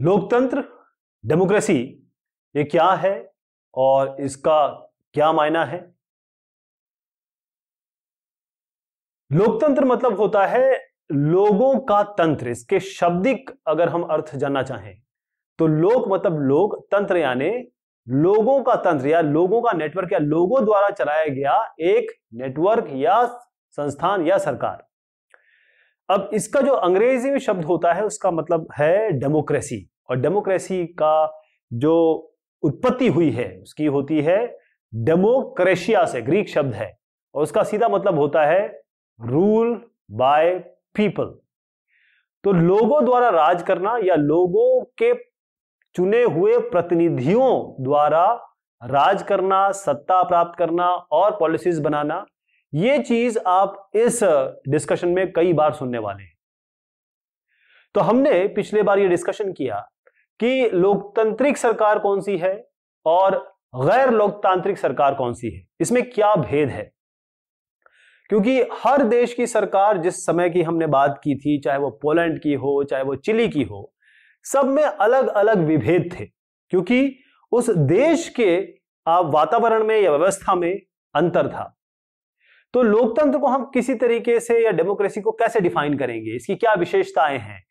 लोकतंत्र, डेमोक्रेसी, ये क्या है और इसका क्या मायना है? लोकतंत्र मतलब होता है लोगों का तंत्र। इसके शब्दिक अगर हम अर्थ जानना चाहें तो लोक मतलब लोक, तंत्र यानी लोगों का तंत्र या लोगों का नेटवर्क या लोगों द्वारा चलाया गया एक नेटवर्क या संस्थान या सरकार। अब इसका जो अंग्रेज़ी में शब्द होता है, उसका मतलब है डेमोक्रेसी और डेमोक्रेसी का जो उत्पत्ति हुई है, उसकी होती है डेमोक्रेशिया से, ग्रीक शब्द है। और उसका सीधा मतलब होता है रूल बाय पीपल तो लोगों द्वारा राज करना या लोगों के चुने हुए प्रतिनिधियों द्वारा राज करना, सत्ता प्राप्त करना और पॉलिसीज़ बनाना ये चीज़ आप इस डिस्कशन में कई बार सुनने वाले हैं। तो हमने पिछले बार ये डिस्कशन किया कि लोकतांत्रिक सरकार कौन सी है और गैर लोकतांत्रिक सरकार कौन सी है? इसमें क्या भेद है? क्योंकि हर देश की सरकार जिस समय की हमने बात की थी, चाहे वो पोलैंड की हो, चाहे वो चिली की हो, सब में अलग अलग विभेद थे। क्योंकि उस देश के वातावरण में या व्यवस्था में अंतर था। तो लोकतंत्र को हम किसी तरीके से या डेमोक्रेसी को कैसे डिफाइन करेंगे? इसकी क्या विशेषताएँ हैं?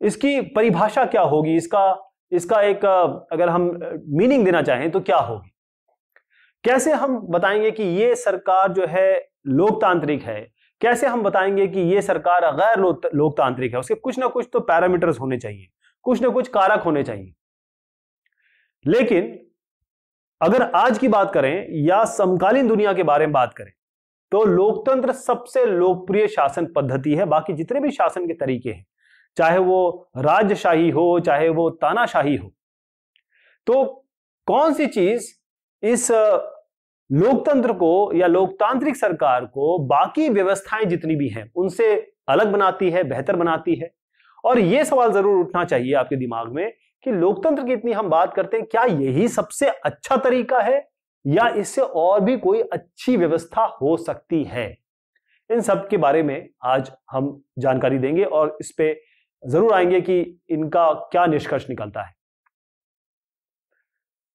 इसकी परिभाषा क्या होगी? इसका इसका एक, अगर हम मीनिंग देना चाहें तो क्या होगी? कैसे हम बताएँगे कि ये सरकार जो है लोकतांत्रिक है? कैसे हम बताएँगे कि ये सरकार गैर लोकतांत्रिक है? उसके कुछ ना कुछ तो पैरामीटर्स होने चाहिए। कुछ ना कुछ कारक होने चाहिए। लेकिन अगर आज की बात करें या समकालीन दुनिया के बारे में बात करें तो लोकतंत्र सबसे लोकप्रिय शासन पद्धति है। बाकी जितने भी शासन के तरीके हैं, चाहे वो राजशाही हो, चाहे वो तानाशाही हो। तो कौन सी चीज़ इस लोकतंत्र को या लोकतांत्रिक सरकार को बाकी व्यवस्थाएँ जितनी भी हैं, उनसे अलग बनाती है, बेहतर बनाती है? और यह सवाल ज़रूर उठना चाहिए आपके दिमाग में कि लोकतंत्र की इतनी हम बात करते हैं, क्या यही सबसे अच्छा तरीका है? या इससे और भी कोई अच्छी व्यवस्था हो सकती है। इन सब के बारे में आज हम जानकारी देंगे और इस पे ज़रूर आएँगे कि इनका क्या निष्कर्ष निकलता है।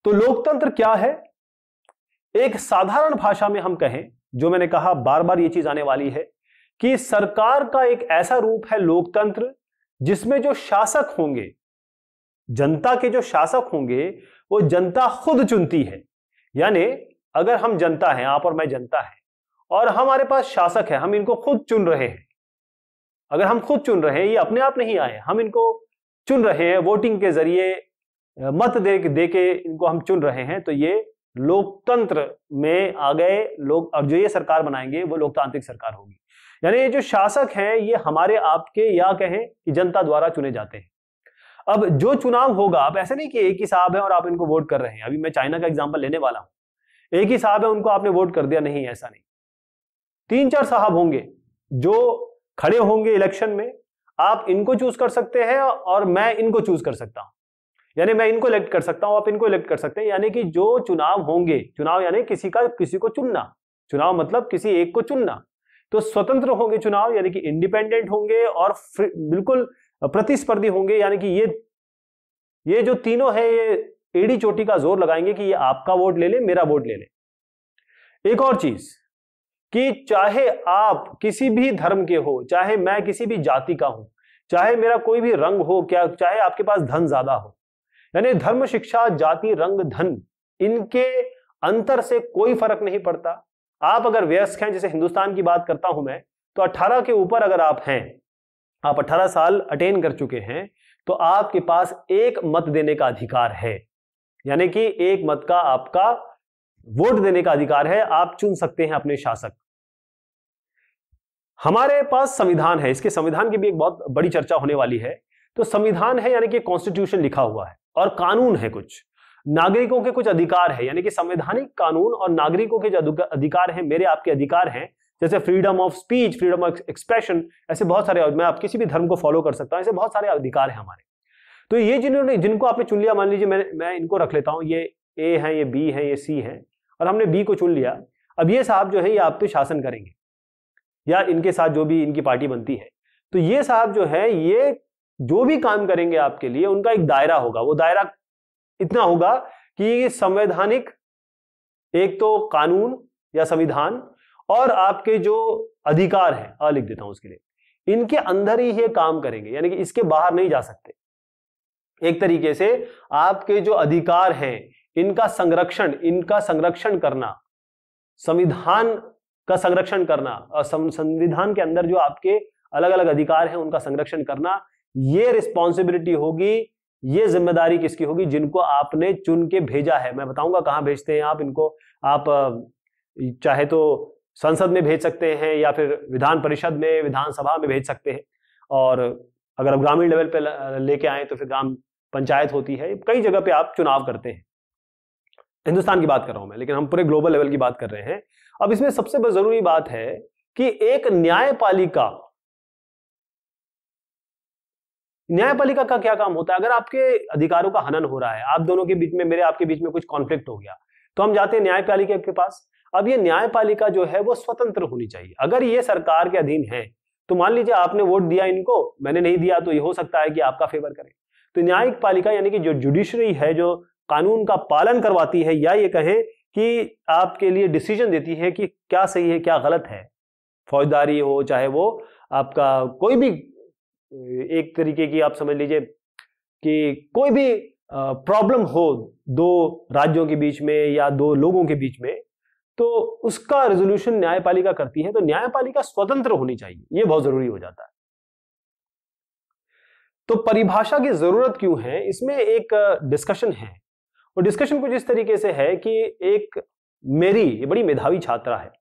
तो लोकतंत्र क्या है? एक साधारण भाषा में हम कहें, जो मैंने कहा बार बार ये चीज़ आने वाली है, कि सरकार का एक ऐसा रूप है लोकतंत्र, जिसमें जो शासक होंगे, जनता के जो शासक होंगे, वो जनता खुद चुनती है। यानी अगर हम जनता हैं, आप और मैं जनता है, और हमारे पास शासक है, हम इनको खुद चुन रहे हैं। अगर हम खुद चुन रहे हैं, ये अपने आप नहीं आए, हम इनको चुन रहे हैं, वोटिंग के ज़रिए मत दे दे के इनको हम चुन रहे हैं तो ये लोकतंत्र में आ गए, लोग, अब जो ये सरकार बनाएँगे, वो लोकतांत्रिक सरकार होगी। यानी ये जो शासक हैं, ये हमारे आपके या कहें कि जनता द्वारा चुने जाते हैं। अब जो चुनाव होगा आप ऐसे नहीं कि एक ही साहब है और आप इनको वोट कर रहे हैं। अभी मैं चाइना का एग्ज़ाम्पल लेने वाला हूँ। एक ही साहब है, उनको आपने वोट कर दिया, नहीं, ऐसा नहीं। तीन चार साहब होंगे जो खड़े होंगे इलेक्शन में, आप इनको चूज़ कर सकते हैं और मैं इनको चूज़ कर सकता हूँ। यानी मैं इनको इलेक्ट कर सकता हूँ, आप इनको इलेक्ट कर सकते हैं। यानी कि जो चुनाव होंगे, चुनाव यानी किसी का, किसी को चुनना। चुनाव मतलब किसी एक को चुनना। तो स्वतंत्र होंगे चुनाव, यानी कि इंडिपेंडेंट होंगे और बिल्कुल प्रतिस्पर्धी होंगे, यानी कि ये ये जो तीनों है, ये एडी चोटी का ज़ोर लगाएँगे कि ये आपका वोट ले ले, मेरा वोट ले ले। एक और चीज़, कि चाहे आप किसी भी धर्म के हो, चाहे मैं किसी भी जाति का हूँ, चाहे मेरा कोई भी रंग हो, क्या, चाहे आपके पास धन ज़्यादा हो, यानी धर्म, शिक्षा, जाति, रंग, धन, इनके अंतर से कोई फ़र्क नहीं पड़ता। आप अगर व्यस्क हैं, जैसे हिंदुस्तान की बात करता हूँ मैं तो 18 के ऊपर अगर आप हैं आप 18 साल अटेन कर चुके हैं तो आपके पास एक मत देने का अधिकार है। यानी कि एक मत का आपका वोट देने का अधिकार है, आप चुन सकते हैं अपने शासक। हमारे पास संविधान है, इसके संविधान की भी एक बहुत बड़ी चर्चा होने वाली है। तो संविधान है, यानी कि कॉन्स्टिट्यूशन लिखा हुआ है, और कानून है कुछ। नागरिकों के कुछ अधिकार है, यानी कि संवैधानिक कानून और नागरिकों के जो अधिकार हैं, मेरे आपके अधिकार हैं जैसे freedom of speech freedom of expression ऐसे बहुत सारे, मैं आप किसी भी धर्म को फॉलो कर सकता हूँ, ऐसे बहुत सारे अधिकार हैं हमारे। तो ये जिन्होंने, जिनको आपने चुन लिया, मान लीजिए मैं मैं इनको रख लेता हूँ, ये ए है, ये बी है, ये सी है, और हमने बी को चुन लिया, अब ये साहब जो है, ये आप पे शासन करेंगे, या इनके साथ जो भी इनकी पार्टी बनती है। तो ये साहब जो है, ये जो भी काम करेंगे आपके लिए, उनका एक दायरा होगा, वो दायरा इतना होगा कि संवैधानिक, एक तो कानून या संविधान और आपके जो अधिकार हैं अ लिख देता हूँ उसके लिए, इनके अंदर ही ये काम करेंगे, यानी कि इसके बाहर नहीं जा सकते। एक तरीके से आपके जो अधिकार हैं, इनका संरक्षण इनका संरक्षण करना, संविधान का संरक्षण करना और संविधान के अंदर जो आपके अलग अलग अधिकार हैं, उनका संरक्षण करना, ये रिस्पॉन्सिबिलिटी होगी, ये ज़िम्मेदारी किसकी होगी, जिनको आपने चुन के भेजा है। मैं बताऊँगा कहाँ भेजते हैं आप, इनको आप चाहे तो संसद में भेज सकते हैं या फिर विधान परिषद में, विधानसभा में भेज सकते हैं। और अगर आप ग्रामीण लेवल पे लेके आए तो फिर ग्राम पंचायत होती है, कई जगह पे आप चुनाव करते हैं। हिंदुस्तान की बात कर रहा हूँ मैं, लेकिन हम पूरे ग्लोबल लेवल की बात कर रहे हैं। अब इसमें सबसे ज़रूरी बात है कि एक न्यायपालिका न्यायपालिका का क्या काम होता है? अगर आपके अधिकारों का हनन हो रहा है, आप दोनों के बीच में, मेरे आपके बीच में कुछ कॉन्फ्लिक्ट हो गया तो हम जाते हैं न्यायपालिका के पास। अब ये न्यायपालिका जो है वो स्वतंत्र होनी चाहिए। अगर ये सरकार के अधीन है तो मान लीजिए आपने वोट दिया इनको, मैंने नहीं दिया तो ये हो सकता है कि आपका फेवर करें। तो न्यायिक पालिका यानी कि जो जुडिशरी है, जो कानून का पालन करवाती है, या ये कहें कि आपके लिए डिसीज़न देती है कि क्या सही है, क्या गलत है। फौजदारी हो, चाहे वो आपका कोई भी, एक तरीके की आप समझ लीजिए कि कोई भी प्रॉब्लम हो दो राज्यों के बीच में या दो लोगों के बीच में तो उसका रेजोल्यूशन न्यायपालिका करती है तो न्यायपालिका स्वतंत्र होनी चाहिए यह बहुत ज़रूरी हो जाता है। तो परिभाषा की ज़रूरत क्यों है? इसमें एक डिस्कशन है। और डिस्कशन कुछ इस तरीके से है कि एक मेरी, ये बड़ी मेधावी छात्रा है।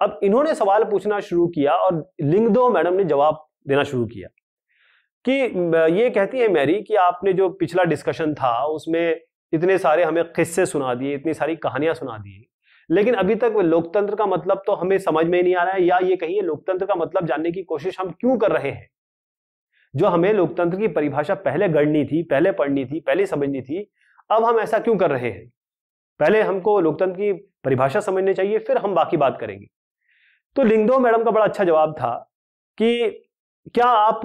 अब इन्होंने सवाल पूछना शुरू किया और लिंगदो मैडम ने जवाब देना शुरू किया कि ये कहती है मैरी कि आपने जो पिछला डिस्कशन था, उसमें इतने सारे हमें किस्से सुना दिए, इतनी सारी कहानियाँ सुना दी। लेकिन अभी तक लोकतंत्र का मतलब तो हमें समझ में नहीं आ रहा है, या ये कहिए लोकतंत्र का मतलब जानने की कोशिश हम क्यों कर रहे हैं? जो हमें लोकतंत्र की परिभाषा पहले गढ़नी थी, पहले पढ़नी थी, पहले समझनी थी, अब हम ऐसा क्यों कर रहे हैं? पहले हमको लोकतंत्र की परिभाषा समझनी चाहिए, फिर हम बाकी बात करेंगे। तो लिंगदो मैडम का बड़ा अच्छा जवाब था कि क्या आप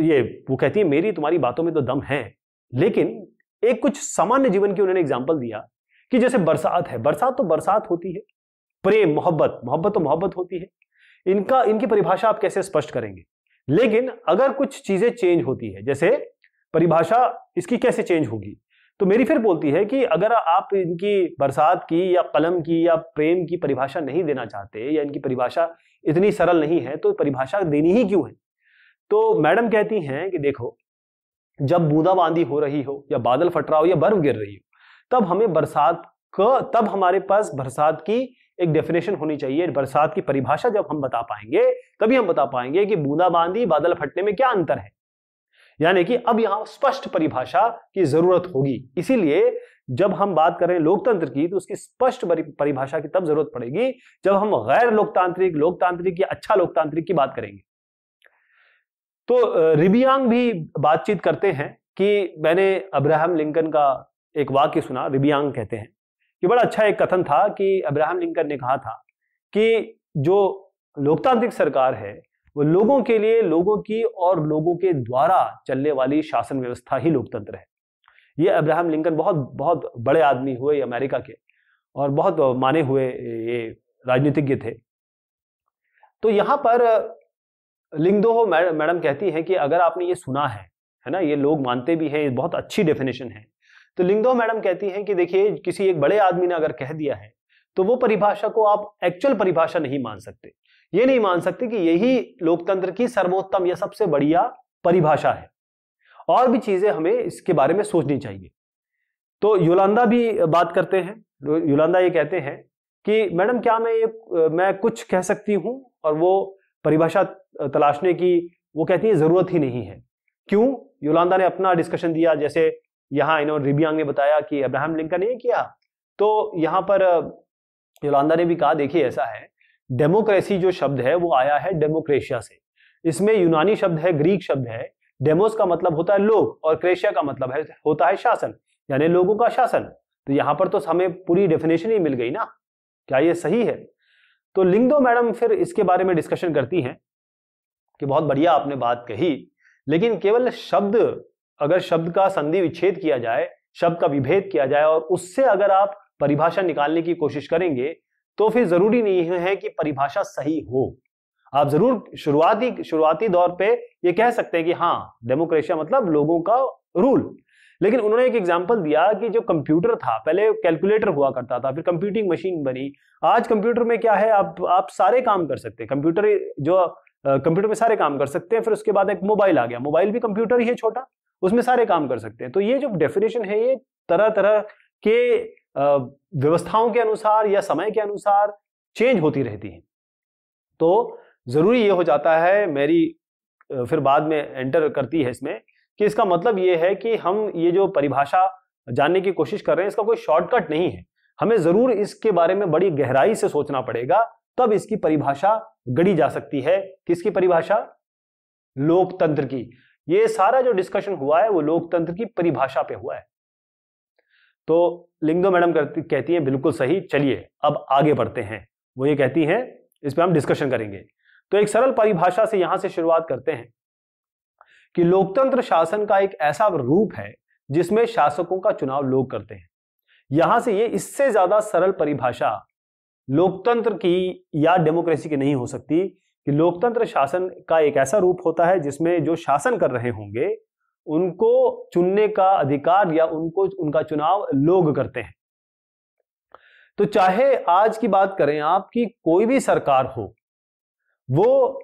ये, वो कहती है, मेरी तुम्हारी बातों में तो दम है, लेकिन एक कुछ सामान्य जीवन की उन्होंने एग्ज़ाम्पल दिया। कि जैसे बरसात है, बरसात तो बरसात होती है, प्रेम, मोहब्बत मोहब्बत तो मोहब्बत होती है, इनका, इनकी परिभाषा आप कैसे स्पष्ट करेंगे? लेकिन अगर कुछ चीज़ें चेंज होती है, जैसे परिभाषा इसकी कैसे चेंज होगी? तो मेरी फिर बोलती है कि अगर आप इनकी बरसात की या कलम की या प्रेम की परिभाषा नहीं देना चाहते या इनकी परिभाषा इतनी सरल नहीं है तो परिभाषा देनी ही क्यों है? तो मैडम कहती हैं कि देखो, जब बूंदाबांदी हो रही हो या बादल फट रहा हो या बर्फ़ गिर रही हो तब हमें बरसात का, तब हमारे पास बरसात की एक डेफिनेशन होनी चाहिए। बरसात की परिभाषा जब हम बता पाएँगे, तभी हम बता पाएँगे कि बूंदाबांदी, बादल फटने में क्या अंतर है। यानी कि अब यहाँ स्पष्ट परिभाषा की ज़रूरत होगी। इसीलिए जब हम बात करें लोकतंत्र की तो उसकी स्पष्ट परिभाषा की तब ज़रूरत पड़ेगी, जब हम गैर लोकतांत्रिक लोकतांत्रिक या अच्छा लोकतांत्रिक की बात करेंगे। तो रिबियांग भी बातचीत करते हैं कि मैंने अब्राहम लिंकन का एक वाक्य सुना, रिबियांग कहते हैं, कि बड़ा अच्छा एक कथन था कि अब्राहम लिंकन ने कहा था कि जो लोकतांत्रिक सरकार है, वो लोगों के लिए, लोगों की और लोगों के द्वारा चलने वाली शासन व्यवस्था ही लोकतंत्र है। ये अब्राहम लिंकन बहुत बहुत बड़े आदमी हुए अमेरिका के और बहुत माने हुए ये राजनीतिज्ञ थे। तो यहाँ पर लिंगदोह मैडम कहती है कि अगर आपने ये सुना है है ना, ये लोग मानते भी हैं बहुत अच्छी डेफिनेशन है। तो लिंगदो मैडम कहती हैं कि देखिए, किसी एक बड़े आदमी ने अगर कह दिया है तो वो परिभाषा को आप एक्चुअल परिभाषा नहीं मान सकते। ये नहीं मान सकते कि यही लोकतंत्र की सर्वोत्तम या सबसे बढ़िया परिभाषा है। और भी चीज़ें हमें इसके बारे में सोचनी चाहिए। तो युलांदा भी बात करते हैं। युलांदा ये कहते हैं कि, मैडम, क्या मैं ये, मैं कुछ कह सकती हूँ? और वो परिभाषा तलाशने की, वो कहती है, ज़रूरत ही नहीं है। क्यों? युलांदा ने अपना डिस्कशन दिया, जैसे यहाँ इन्होंने रिबियांग ने बताया कि अब्राहम लिंकन ने किया। तो यहाँ पर युलांदा ने भी कहा, देखिए, ऐसा है, डेमोक्रेसी जो शब्द है, वो आया है डेमोक्रेशिया से। इसमें यूनानी शब्द है, ग्रीक शब्द है। डेमोस का मतलब होता है लोग और क्रेशिया का मतलब है, होता है शासन, यानी लोगों का शासन। तो यहाँ पर तो हमें पूरी डेफिनेशन ही मिल गई ना, क्या ये सही है? तो लिंगदो मैडम फिर इसके बारे में डिस्कशन करती हैं, कि बहुत बढ़िया आपने बात कही, लेकिन केवल शब्द अगर शब्द का संधि विच्छेद किया जाए, शब्द का विभेद किया जाए और उससे अगर आप परिभाषा निकालने की कोशिश करेंगे तो फिर ज़रूरी नहीं है कि परिभाषा सही हो। आप ज़रूर शुरुआती शुरुआती दौर पे ये कह सकते हैं कि हाँ डेमोक्रेशिया मतलब लोगों का रूल। लेकिन उन्होंने एक एग्ज़ाम्पल दिया कि जो कंप्यूटर था, पहले कैलकुलेटर हुआ करता था, फिर कंप्यूटिंग मशीन बनी। आज कंप्यूटर में क्या है, आप आप सारे काम कर सकते हैं। कंप्यूटर जो कंप्यूटर में सारे काम कर सकते हैं, फिर उसके बाद एक मोबाइल आ गया। मोबाइल भी कंप्यूटर ही है छोटा। उसमें सारे काम कर सकते हैं। तो ये जो डेफिनेशन है, ये तरह तरह के व्यवस्थाओं के अनुसार या समय के अनुसार चेंज होती रहती है। तो ज़रूरी ये हो जाता है, मेरी फिर बाद में एंटर करती है इसमें, कि इसका मतलब ये है कि हम ये जो परिभाषा जानने की कोशिश कर रहे हैं, इसका कोई शॉर्टकट नहीं है। हमें ज़रूर इसके बारे में बड़ी गहराई से सोचना पड़ेगा, तब इसकी परिभाषा गढ़ी जा सकती है। किसकी परिभाषा? लोकतंत्र की। ये सारा जो डिस्कशन हुआ है, वो लोकतंत्र की परिभाषा पे हुआ है। तो लिंगो मैडम कहती है, बिल्कुल सही, चलिए, अब आगे बढ़ते हैं। वो ये कहती हैं, इस पर हम डिस्कशन करेंगे। तो एक सरल परिभाषा से यहाँ से शुरुआत करते हैं कि लोकतंत्र शासन का एक ऐसा रूप है, जिसमें शासकों का चुनाव लोग करते हैं। यहाँ से ये इससे ज़्यादा सरल परिभाषा लोकतंत्र की या डेमोक्रेसी की नहीं हो सकती कि लोकतंत्र शासन का एक ऐसा रूप होता है जिसमें जो शासन कर रहे होंगे, उनको चुनने का अधिकार या उनको, उनका चुनाव लोग करते हैं। तो चाहे आज की बात करें आपकी कोई भी सरकार हो, वो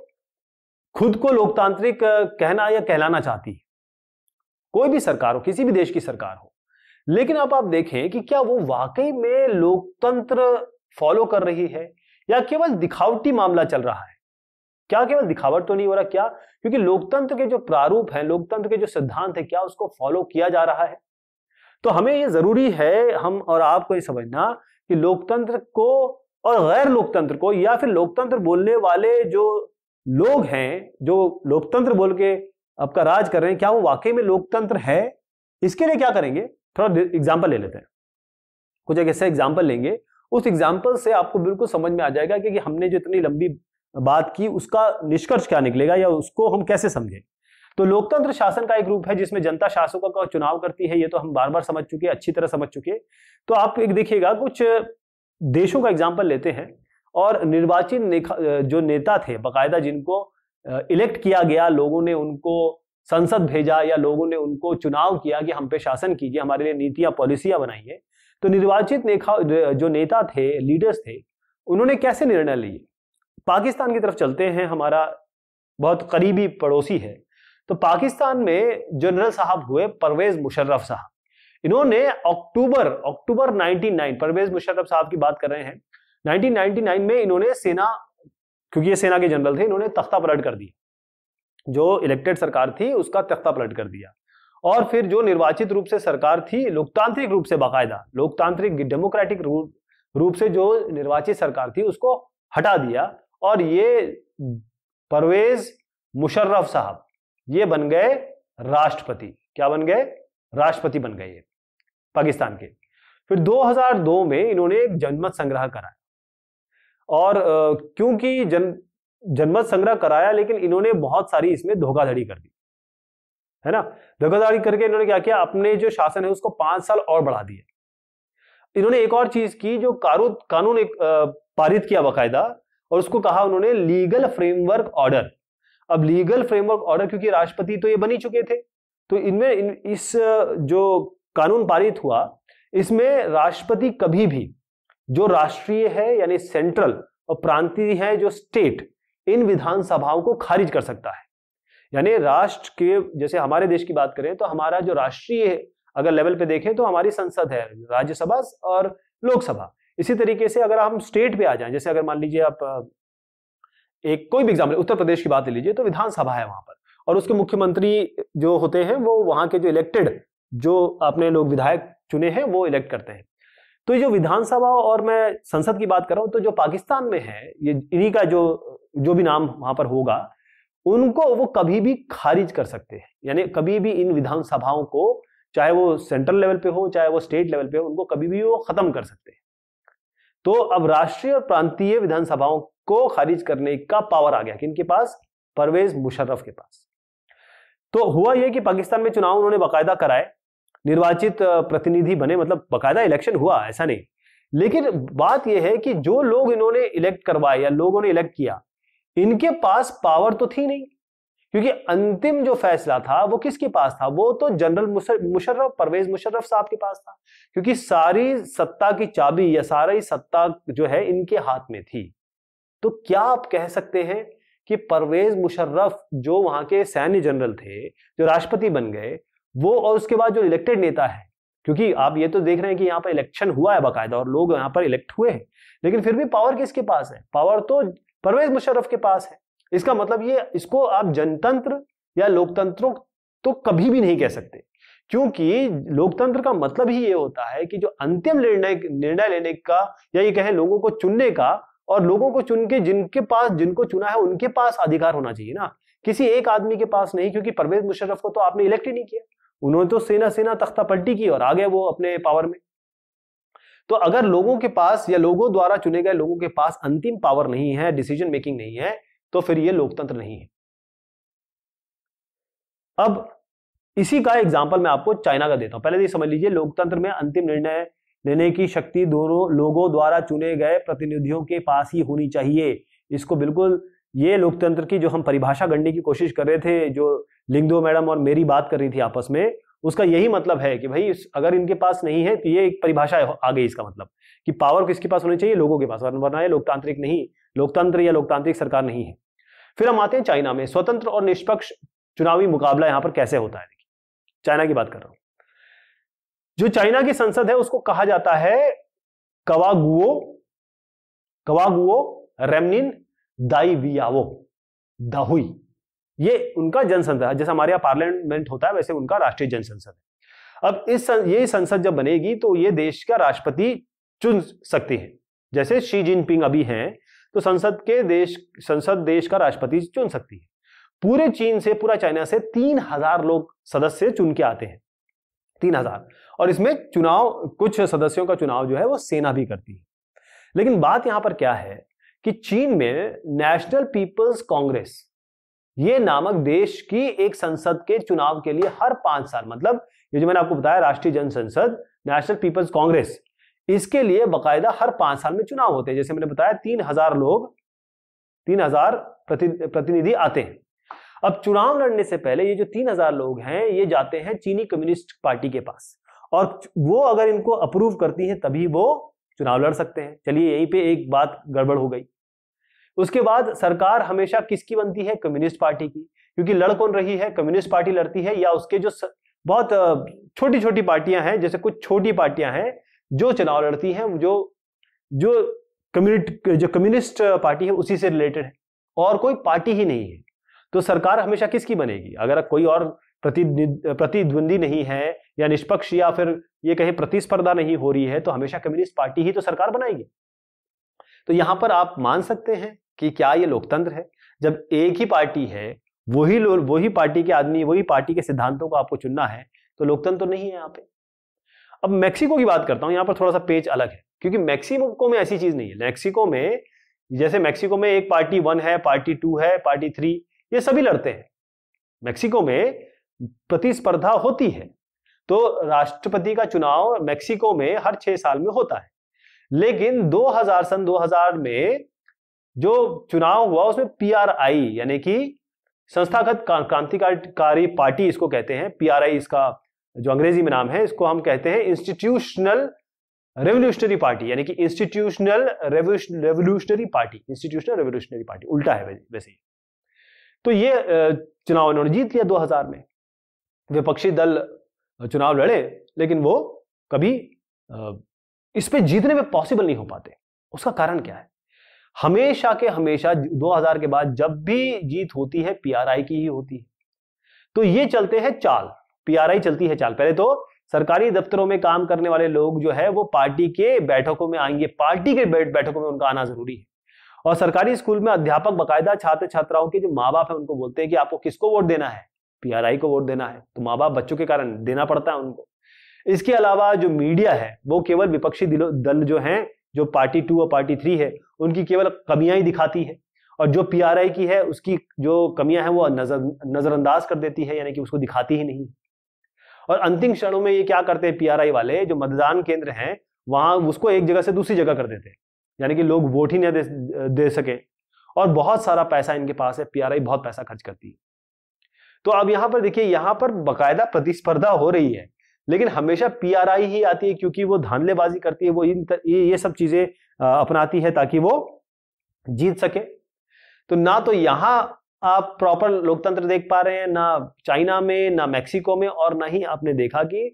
खुद को लोकतांत्रिक कहना या कहलाना चाहती है। कोई भी सरकार हो, किसी भी देश की सरकार हो। लेकिन अब आप देखें कि क्या वो वाकई में लोकतंत्र फॉलो कर रही है या केवल दिखावटी मामला चल रहा है? क्या केवल दिखावट तो नहीं हो रहा क्या? क्योंकि लोकतंत्र के जो प्रारूप हैं लोकतंत्र के जो सिद्धांत है क्या उसको फॉलो किया जा रहा है? तो हमें ये ज़रूरी है हम और आपको ये समझना कि लोकतंत्र को और गैर लोकतंत्र को या फिर लोकतंत्र बोलने वाले जो लोग हैं जो लोकतंत्र बोल के आपका राज कर रहे हैं क्या वो वाकई में लोकतंत्र है? इसके लिए क्या करेंगे? थोड़ा एग्ज़ाम्पल ले लेते हैं। कुछ एक ऐसा एग्ज़ाम्पल लेंगे। उस एग्ज़ाम्पल से आपको बिल्कुल समझ में आ जाएगा कि, कि हमने जो इतनी लंबी बात की, उसका निष्कर्ष क्या निकलेगा या उसको हम कैसे समझें? तो लोकतंत्र शासन का एक रूप है जिसमें जनता शासकों का चुनाव करती है, ये तो हम बार बार समझ चुके अच्छी तरह समझ चुके तो आप एक देखिएगा, कुछ देशों का एग्ज़ाम्पल लेते हैं और निर्वाचित जो नेता थे, बाकायदा जिनको इलेक्ट किया गया, लोगों ने उनको संसद भेजा या लोगों ने उनको चुनाव किया कि हम पे शासन कीजिए, हमारे लिए नीतियाँ पॉलिसियाँ बनाइए। तो निर्वाचित जो नेता थे लीडर्स थे, उन्होंने कैसे निर्णय लिए? पाकिस्तान की तरफ़ चलते हैं, हमारा बहुत करीबी पड़ोसी है। तो पाकिस्तान में जनरल साहब हुए परवेज मुशर्रफ साहब। इन्होंने अक्टूबर अक्टूबर 99 परवेज मुशर्रफ साहब की बात कर रहे हैं। 1999 में इन्होंने सेना, क्योंकि ये सेना के जनरल थे, इन्होंने तख्ता पलट कर दिया। जो इलेक्टेड सरकार थी, उसका तख्ता पलट कर दिया। और फिर जो निर्वाचित रूप से सरकार थी, लोकतांत्रिक रूप से बाकायदा, लोकतांत्रिक डेमोक्रेटिक रूप से जो निर्वाचित सरकार थी, उसको हटा दिया। और ये परवेज मुशर्रफ साहब, ये बन गए राष्ट्रपति। क्या बन गए? राष्ट्रपति बन गए ये, पाकिस्तान के। फिर 2002 में इन्होंने एक जनमत संग्रह कराया। और क्योंकि जन, जनमत संग्रह कराया, लेकिन इन्होंने बहुत सारी इसमें धोखाधड़ी कर दी। है ना? धोखाधड़ी करके इन्होंने क्या किया? अपने जो शासन है, उसको पाँच साल और बढ़ा दिए। इन्होंने एक और चीज़ की, जो कानून एक पारित किया बाकायदा और उसको कहा उन्होंने लीगल फ्रेमवर्क ऑर्डर। अब लीगल फ्रेमवर्क ऑर्डर क्योंकि राष्ट्रपति तो ये बनी चुके थे तो इनमें इन, इस जो कानून पारित हुआ इसमें राष्ट्रपति कभी भी जो राष्ट्रीय है यानी सेंट्रल और प्रांतीय है जो स्टेट इन विधानसभाओं को खारिज कर सकता है। यानी राष्ट्र के जैसे हमारे देश की बात करें तो हमारा जो राष्ट्रीय अगर लेवल पे देखें तो हमारी संसद है राज्यसभा और लोकसभा। इसी तरीके से अगर हम स्टेट पे आ जाएँ, जैसे अगर मान लीजिए आप एक कोई भी एग्ज़ाम्पल उत्तर प्रदेश की बात ले लीजिए तो विधानसभा है वहाँ पर। और उसके मुख्यमंत्री जो होते हैं, वो वहाँ के जो इलेक्टेड जो अपने लोग विधायक चुने हैं, वो इलेक्ट करते हैं। तो ये जो विधानसभा और मैं संसद की बात कर रहा हूँ तो जो पाकिस्तान में है, ये इन्हीं का जो जो भी नाम वहाँ पर होगा, उनको वो कभी भी खारिज कर सकते हैं। यानी कभी भी इन विधानसभाओं को, चाहे वो सेंट्रल लेवल पे हो, चाहे वो स्टेट लेवल पे हो, उनको कभी भी वो खत्म कर सकते हैं। तो अब राष्ट्रीय और प्रांतीय विधानसभाओं को खारिज करने का पावर आ गया किनके पास, परवेज मुशर्रफ के पास। तो हुआ यह कि पाकिस्तान में चुनाव उन्होंने बाकायदा कराए, निर्वाचित प्रतिनिधि बने मतलब बाकायदा इलेक्शन हुआ, ऐसा नहीं। लेकिन बात यह है कि जो लोग इन्होंने इलेक्ट करवाए या लोगों ने इलेक्ट किया, इनके पास पावर तो थी नहीं। क्योंकि अंतिम जो फैसला था, वो किसके पास था? वो तो जनरल मुशर्रफ, परवेज मुशर्रफ साहब के पास था। क्योंकि सारी सत्ता की चाबी या सारी सत्ता जो है, इनके हाथ में थी। तो क्या आप कह सकते हैं कि परवेज मुशर्रफ जो वहाँ के सैन्य जनरल थे, जो राष्ट्रपति बन गए, वो और उसके बाद जो इलेक्टेड नेता है, क्योंकि आप ये तो देख रहे हैं कि यहाँ पर इलेक्शन हुआ है बाकायदा और लोग यहाँ पर इलेक्ट हुए हैं, लेकिन फिर भी पावर किसके पास है? पावर तो परवेज मुशर्रफ के पास है। इसका मतलब ये, इसको आप जनतंत्र या लोकतंत्र तो कभी भी नहीं कह सकते। क्योंकि लोकतंत्र का मतलब ही ये होता है कि जो अंतिम निर्णय निर्णय लेने का या ये कहें लोगों को चुनने का और लोगों को चुन के जिनके पास, जिनको चुना है उनके पास अधिकार होना चाहिए ना। किसी एक आदमी के पास नहीं, क्योंकि परवेज मुशर्रफ को तो आपने इलेक्ट ही नहीं किया। उन्होंने तो सेना सेना तख्ता पलटी की और आ गए वो अपने पावर में। तो अगर लोगों के पास या लोगों द्वारा चुने गए लोगों के पास अंतिम पावर नहीं है डिसीज़न मेकिंग नहीं है तो फिर ये लोकतंत्र नहीं है। अब इसी का एग्ज़ाम्पल मैं आपको चाइना का देता हूँ। पहले ये समझ लीजिए, लोकतंत्र में अंतिम निर्णय लेने की शक्ति दोनों लोगों द्वारा चुने गए प्रतिनिधियों के पास ही होनी चाहिए। इसको बिल्कुल ये लोकतंत्र की जो हम परिभाषा गढ़ने की कोशिश कर रहे थे, जो लिंगदो मैडम और मेरी बात कर रही थी आपस में, उसका यही मतलब है कि भाई अगर इनके पास नहीं है तो ये एक परिभाषा आ गई इसका मतलब कि पावर किसके पास होनी चाहिए? लोगों के पास, वरना ये लोकतांत्रिक नहीं। लोकतंत्र या लोकतांत्रिक सरकार नहीं है। फिर हम आते हैं चाइना में। स्वतंत्र और निष्पक्ष चुनावी मुकाबला यहाँ पर कैसे होता है? देखिए चाइना की बात कर रहा हूँ। जो चाइना की संसद है उसको कहा जाता है कवागुओ कवागुओ रेमनिन दाइवियावो दाहुई। ये उनका जनसंसद है। जैसे हमारे यहाँ पार्लियामेंट होता है वैसे उनका राष्ट्रीय जनसंसद है। अब इस सं, ये संसद जब बनेगी तो ये देश का राष्ट्रपति चुन सकते हैं। जैसे शी जिनपिंग अभी हैं तो संसद के देश, संसद देश का राष्ट्रपति चुन सकती है। पूरे चीन से, पूरा चाइना से तीन हज़ार लोग सदस्य चुन के आते हैं। तीन हज़ार। और इसमें चुनाव, कुछ सदस्यों का चुनाव जो है वो सेना भी करती है। लेकिन बात यहाँ पर क्या है कि चीन में नेशनल पीपल्स कांग्रेस, ये नामक देश की एक संसद के चुनाव के लिए हर पाँच साल मतलब ये जो मैंने आपको बताया राष्ट्रीय जनसंसद नेशनल पीपल्स कांग्रेस इसके लिए बकायदा हर पाँच साल में चुनाव होते हैं। जैसे मैंने बताया तीन हज़ार लोग तीन हज़ार प्रति, प्रतिनिधि आते हैं। अब चुनाव लड़ने से पहले ये जो तीन हज़ार लोग हैं ये जाते हैं चीनी कम्युनिस्ट पार्टी के पास। और वो अगर इनको अप्रूव करती है तभी वो चुनाव लड़ सकते हैं। चलिए यहीं पे एक बात गड़बड़ हो गई। उसके बाद सरकार हमेशा किसकी बनती है? कम्युनिस्ट पार्टी की। क्योंकि लड़ कौन रही है? कम्युनिस्ट पार्टी लड़ती है या उसके जो स... बहुत छोटी छोटी पार्टियाँ हैं जैसे कुछ छोटी पार्टियाँ हैं जो चुनाव लड़ती हैं, जो जो कम्युनिट, जो कम्युनिस्ट पार्टी है, उसी से रिलेटेड है। और कोई पार्टी ही नहीं है। तो सरकार हमेशा किसकी बनेगी? अगर कोई और प्रतिद्वंदी नहीं है या निष्पक्ष या फिर ये कहे प्रतिस्पर्धा नहीं हो रही है तो हमेशा कम्युनिस्ट पार्टी ही तो सरकार बनाएगी। तो यहाँ पर आप मान सकते हैं कि क्या ये लोकतंत्र है? जब एक ही पार्टी है, वही वही पार्टी के आदमी, वही पार्टी के सिद्धांतों को आपको चुनना है तो लोकतंत्र तो नहीं है यहाँ पे। अब मैक्सिको की बात करता हूँ, यहाँ पर थोड़ा सा पेज अलग है, क्योंकि मैक्सिको में ऐसी चीज़ नहीं है। मैक्सिको में, जैसे मैक्सिको में एक पार्टी वन है, पार्टी टू है, पार्टी थ्री, ये सभी लड़ते हैं। मैक्सिको में प्रतिस्पर्धा होती है तो राष्ट्रपति का चुनाव मैक्सिको में हर छह साल में होता है। लेकिन 2000 सन 2000 में जो चुनाव हुआ, उसमें पीआरआई यानी कि संस्थागत क्रांतिकारी पार्टी इसको कहते हैं पीआरआई इसका जो अंग्रेज़ी में नाम है, इसको हम कहते हैं इंस्टीट्यूशनल रेवोल्यूशनरी पार्टी यानी कि institutional revolutionary party institutional revolutionary party उल्टा है वैसे तो ये चुनाव इन्होंने जीत लिया 2000 में। विपक्षी दल चुनाव लड़े, लेकिन वो कभी इस पे जीतने में पॉसिबल नहीं हो पाते। उसका कारण क्या है? हमेशा के हमेशा 2000 के बाद जब भी जीत होती है पीआरआई की ही होती है। तो ये चलते हैं चाल। पीआरआई चलती है चाल। पहले तो सरकारी दफ्तरों में काम करने वाले लोग जो है, वो पार्टी के बैठकों में आएँगे। पार्टी के बैठकों में उनका आना ज़रूरी है। और सरकारी स्कूल में अध्यापक, बकायदा छात्र छात्राओं के जो माँ बाप है, उनको बोलते हैं कि आपको किसको वोट देना है? पीआरआई को वोट देना है। तो माँ बाप बच्चों के कारण देना पड़ता है उनको। इसके अलावा जो मीडिया है, वो केवल विपक्षी दल जो है, जो पार्टी टू और पार्टी थ्री है, उनकी केवल कमियाँ ही दिखाती है। और जो पीआरआई की है, उसकी जो कमियाँ हैं, वो नज़र, नजरअंदाज कर देती है, यानी कि उसको दिखाती ही नहीं और अंतिम क्षणों में ये क्या करते हैं पीआरआई वाले जो मतदान केंद्र हैं वहाँ उसको एक जगह से दूसरी जगह कर देते हैं। यानी कि लोग वोट ही नहीं दे, दे सके। और बहुत सारा पैसा इनके पास है पीआरआई बहुत पैसा खर्च करती है। तो अब यहाँ पर देखिए यहाँ पर बकायदा प्रतिस्पर्धा हो रही है लेकिन हमेशा पीआरआई ही आती है क्योंकि वो धानलेबाजी करती है वो इन ये, ये सब चीज़ें अपनाती है ताकि वो जीत सके। तो ना तो यहाँ आप प्रॉपर लोकतंत्र देख पा रहे हैं ना चाइना में ना मैक्सिको में और ना ही आपने देखा कि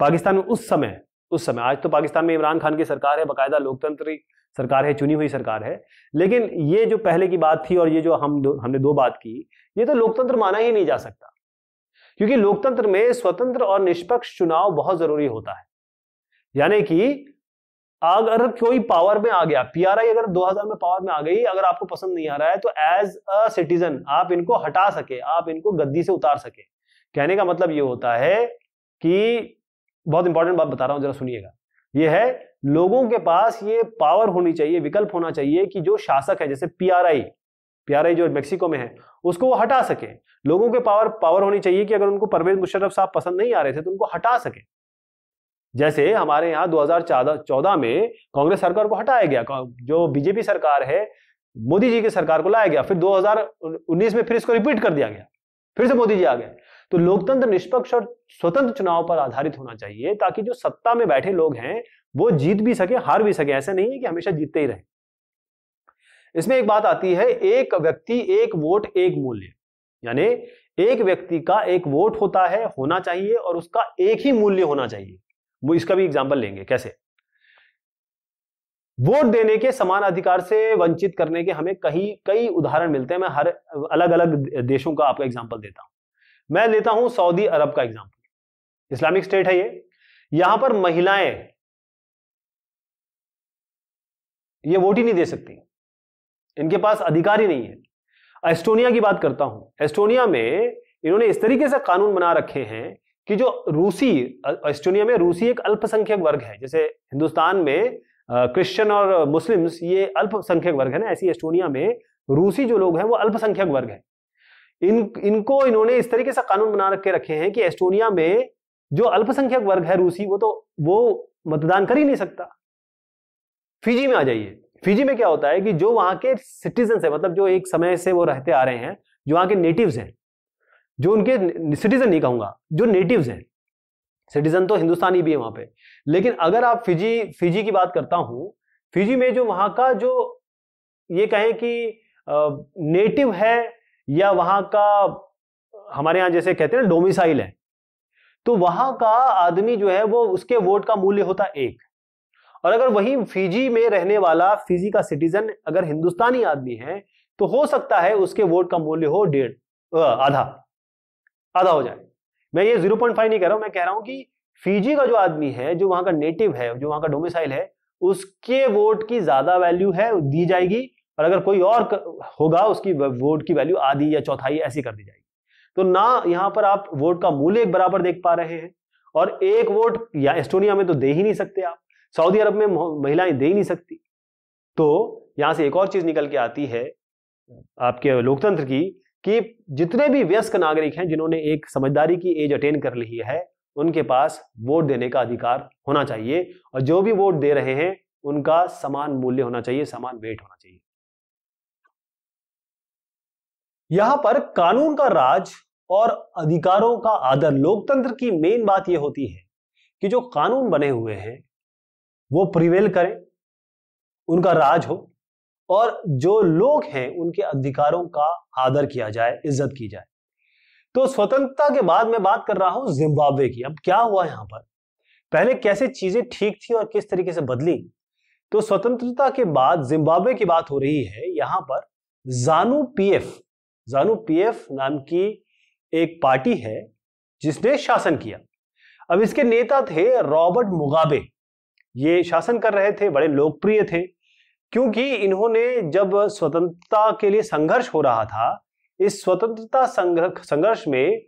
पाकिस्तान में उस समय उस समय आज तो पाकिस्तान में इमरान खान की सरकार है बाकायदा लोकतंत्र सरकार है चुनी हुई सरकार है। लेकिन ये जो पहले की बात थी और ये जो हम दो, हमने दो बात की ये तो लोकतंत्र माना ही नहीं जा सकता। क्योंकि लोकतंत्र में स्वतंत्र और निष्पक्ष चुनाव बहुत ज़रूरी होता है। यानी कि अगर कोई पावर में आ गया पीआरआई अगर 2000 में पावर में आ गई, अगर आपको पसंद नहीं आ रहा है तो एज अ सिटीजन आप इनको हटा सके, आप इनको गद्दी से उतार सके। कहने का मतलब ये होता है कि, बहुत इंपॉर्टेंट बात बता रहा हूँ, जरा सुनिएगा। ये है, लोगों के पास ये पावर होनी चाहिए, विकल्प होना चाहिए कि जो शासक है, जैसे पीआरआई पीआरआई जो मेक्सिको में है, उसको वो हटा सके। लोगों के पावर पावर होनी चाहिए कि अगर उनको परवेज मुशर्रफ साहब पसंद नहीं आ रहे थे तो उनको हटा सके। जैसे हमारे यहाँ 2014 में कांग्रेस सरकार को हटाया गया जो बीजेपी सरकार है, मोदी जी की सरकार को लाया गया, फिर 2019 में फिर इसको रिपीट कर दिया गया, फिर से मोदी जी आ गए। तो लोकतंत्र निष्पक्ष और स्वतंत्र चुनाव पर आधारित होना चाहिए, ताकि जो सत्ता में बैठे लोग हैं, वो जीत भी सके, हार भी सके, ऐसा नहीं है कि हमेशा जीतते ही रहे। इसमें एक बात आती है, एक व्यक्ति, एक वोट, एक मूल्य। यानी एक व्यक्ति का एक वोट होता है, होना चाहिए, और उसका एक ही मूल्य होना चाहिए। वो इसका भी एग्ज़ाम्पल लेंगे, कैसे? वोट देने के समान अधिकार से वंचित करने के हमें कई कई उदाहरण मिलते हैं। मैं हर अलग अलग देशों का आपका एग्ज़ाम्पल देता हूँ। मैं लेता हूँ सऊदी अरब का एग्ज़ाम्पल इस्लामिक स्टेट है ये। यहाँ पर महिलाएँ, ये वोट ही नहीं दे सकती। इनके पास अधिकार ही नहीं है। एस्टोनिया की बात करता हूँ। एस्टोनिया में इन्होंने इस तरीके से कानून बना रखे हैं कि जो रूसी एस्टोनिया में रूसी एक अल्पसंख्यक वर्ग है, जैसे हिंदुस्तान में क्रिश्चियन और मुस्लिम्स ये अल्पसंख्यक वर्ग है ना, ऐसी एस्टोनिया में रूसी जो लोग हैं वो अल्पसंख्यक वर्ग है। इन, इनको इन्होंने इस तरीके से कानून बना रखे रखे हैं कि एस्टोनिया में जो अल्पसंख्यक वर्ग है रूसी, वो तो वो मतदान कर ही नहीं सकता। फिजी में आ जाइए। फिजी में क्या होता है कि जो वहाँ के सिटीजन है मतलब जो एक समय से वो रहते आ रहे हैं, जो वहाँ के नेटिव्स हैं जो उनके सिटीजन नहीं कहूँगा, जो नेटिव्स हैं। सिटीजन तो हिंदुस्तानी भी है वहाँ पे। लेकिन अगर आप फिजी फिजी की बात करता हूँ, फिजी में जो वहाँ का जो ये कहें कि नेटिव है या वहाँ का हमारे यहाँ जैसे कहते हैं डोमिसाइल है तो वहाँ का आदमी जो है वो उसके वोट का मूल्य होता एक। और अगर वही फिजी में रहने वाला, फिजी का सिटीजन अगर हिंदुस्तानी आदमी है तो हो सकता है उसके वोट का मूल्य हो डेढ़ आधा। आधा हो जाए। मैं ये ज़ीरो पॉइंट फाइव नहीं कह रहा हूँ, मैं कह रहा हूँ कि फीजी का जो आदमी है, जो वहाँ का नेटिव है, जो वहाँ का डोमिसाइल है, उसके वोट की ज़्यादा वैल्यू है, दी जाएगी, और अगर कोई और होगा, उसकी वोट की वैल्यू आधी या चौथाई ऐसी कर दी जाएगी। तो ना यहाँ पर आप वोट का मूल्य एक बराबर देख पा रहे हैं, और एक वोट या एस्टोनिया में तो दे ही नहीं सकते आप सऊदी अरब में, महिलाएँ दे ही नहीं सकती। तो यहाँ से एक और चीज़ निकल के आती है, आपके लोकतंत्र की कि जितने भी व्यस्क नागरिक हैं, जिन्होंने एक समझदारी की एज अटेन कर ली है, उनके पास वोट देने का अधिकार होना चाहिए और जो भी वोट दे रहे हैं, उनका समान मूल्य होना चाहिए, समान वेट होना चाहिए। यहाँ पर कानून का राज और अधिकारों का आदर, लोकतंत्र की मेन बात यह होती है कि जो कानून बने हुए हैं, वो प्रिवेल करें, उनका राज हो और जो लोग हैं, उनके अधिकारों का आदर किया जाए, इज़्ज़त की जाए। तो स्वतंत्रता के बाद मैं बात कर रहा हूँ जिम्बाब्वे की। अब क्या हुआ यहाँ पर? पहले कैसे चीज़ें ठीक थी और किस तरीके से बदली? तो स्वतंत्रता के बाद जिम्बाब्वे की बात हो रही है, यहाँ पर जानू पीएफ जानू पीएफ नाम की एक पार्टी है, जिसने शासन किया। अब इसके नेता थे रॉबर्ट मुगाबे। ये शासन कर रहे थे, बड़े लोकप्रिय थे। क्योंकि इन्होंने जब स्वतंत्रता के लिए संघर्ष हो रहा था, इस स्वतंत्रता संघर्ष में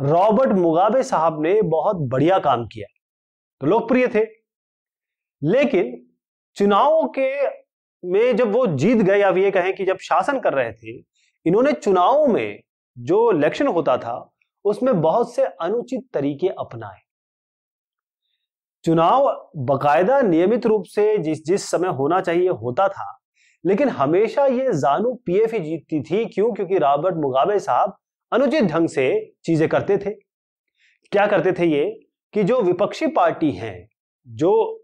रॉबर्ट मुगाबे साहब ने बहुत बढ़िया काम किया। तो लोकप्रिय थे। लेकिन चुनावों के में जब वो जीत गए या ये कहें कि जब शासन कर रहे थे, इन्होंने चुनावों में जो इलेक्शन होता था, उसमें बहुत से अनुचित तरीके अपनाए। चुनाव बकायदा नियमित रूप से जिस जिस समय होना चाहिए होता था। लेकिन हमेशा ये जानू पीएफ ही जीतती थी। क्यों? क्योंकि रॉबर्ट मुगाबे साहब अनुचित ढंग से चीज़ें करते थे। क्या करते थे ये? कि जो विपक्षी पार्टी हैं, जो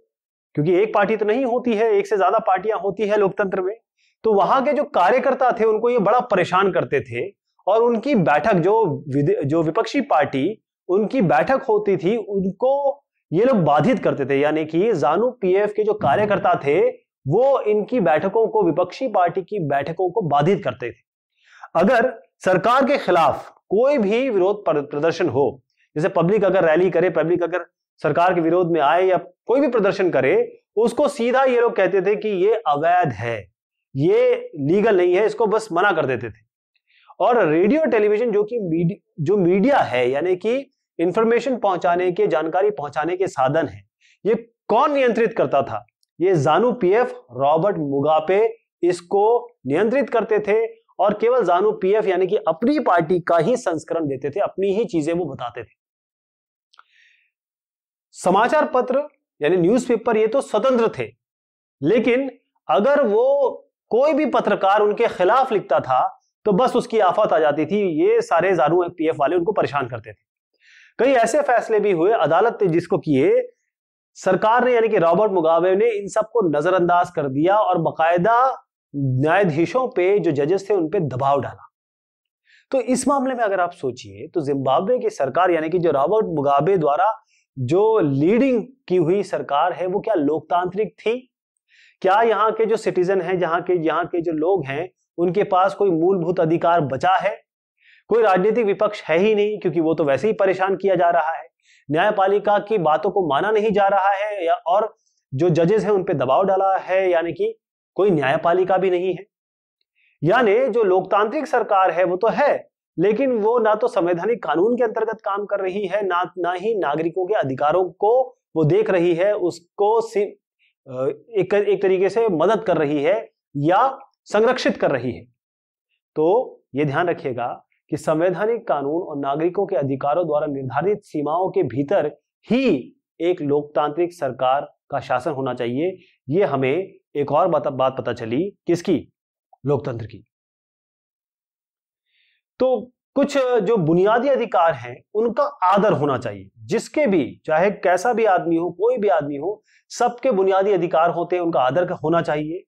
क्योंकि एक पार्टी तो नहीं होती है, एक से ज़्यादा पार्टियाँ होती है लोकतंत्र में तो वहाँ के जो कार्यकर्ता थे, उनको ये बड़ा परेशान करते थे और उनकी बैठक जो जो विपक्षी पार्टी उनकी बैठक होती थी, उनको ये लोग बाधित करते थे, यानी कि जानू पीएफ के जो कार्यकर्ता थे, वो इनकी बैठकों को, विपक्षी पार्टी की बैठकों को बाधित करते थे। अगर सरकार के खिलाफ कोई भी विरोध प्रदर्शन हो, जैसे पब्लिक अगर रैली करे, पब्लिक अगर सरकार के विरोध में आए या कोई भी प्रदर्शन करे, उसको सीधा ये लोग कहते थे कि ये अवैध है, ये लीगल नहीं है, इसको बस मना कर देते थे। और रेडियो, टेलीविज़न जो कि मीडिया जो मीडिया है, यानी कि इंफॉर्मेशन पहुँचाने के, जानकारी पहुँचाने के साधन है। ये कौन नियंत्रित करता था? ये जानू पीएफ रॉबर्ट मुगापे इसको नियंत्रित करते थे और केवल जानू पीएफ यानी कि अपनी पार्टी का ही संस्करण देते थे, अपनी ही चीज़ें वो बताते थे। समाचार पत्र यानी न्यूज़पेपर ये तो स्वतंत्र थे, लेकिन अगर वो कोई भी पत्रकार उनके खिलाफ लिखता था तो बस उसकी आफत आ जाती थी। ये सारे जानू पीएफ वाले उनको परेशान करते थे। कई ऐसे फैसले भी हुए, अदालत ने जिसको किए, सरकार ने यानी कि रॉबर्ट मुगाबे ने इन सबको नजरअंदाज कर दिया और बाकायदा न्यायाधीशों पे जो जजेस थे उन पे दबाव डाला। तो इस मामले में अगर आप सोचिए तो जिम्बाब्वे की सरकार यानी कि जो रॉबर्ट मुगाबे द्वारा जो लीडिंग की हुई सरकार है, वो क्या लोकतांत्रिक थी? क्या यहाँ के जो सिटीजन हैं, जहाँ के, यहाँ के जो लोग हैं, उनके पास कोई मूलभूत अधिकार बचा है? कोई राजनीतिक विपक्ष है ही नहीं, क्योंकि वो तो वैसे ही परेशान किया जा रहा है। न्यायपालिका की बातों को माना नहीं जा रहा है, या और जो जजेस हैं उन पे दबाव डाला है, यानी कि कोई न्यायपालिका भी नहीं है। यानी जो लोकतांत्रिक सरकार है वो तो है, लेकिन वो ना तो संवैधानिक कानून के अंतर्गत काम कर रही है, ना ना ही नागरिकों के अधिकारों को वो देख रही है, उसको एक एक तरीके से मदद कर रही है, या संरक्षित कर रही है। तो ये ध्यान रखिएगा कि संवैधानिक कानून और नागरिकों के अधिकारों द्वारा निर्धारित सीमाओं के भीतर ही एक लोकतांत्रिक सरकार का शासन होना चाहिए। ये हमें एक और बात, बात पता चली किसकी? लोकतंत्र की। तो कुछ जो बुनियादी अधिकार हैं उनका आदर होना चाहिए। जिसके भी चाहे कैसा भी आदमी हो कोई भी आदमी हो सबके बुनियादी अधिकार होते हैं उनका आदर होना चाहिए।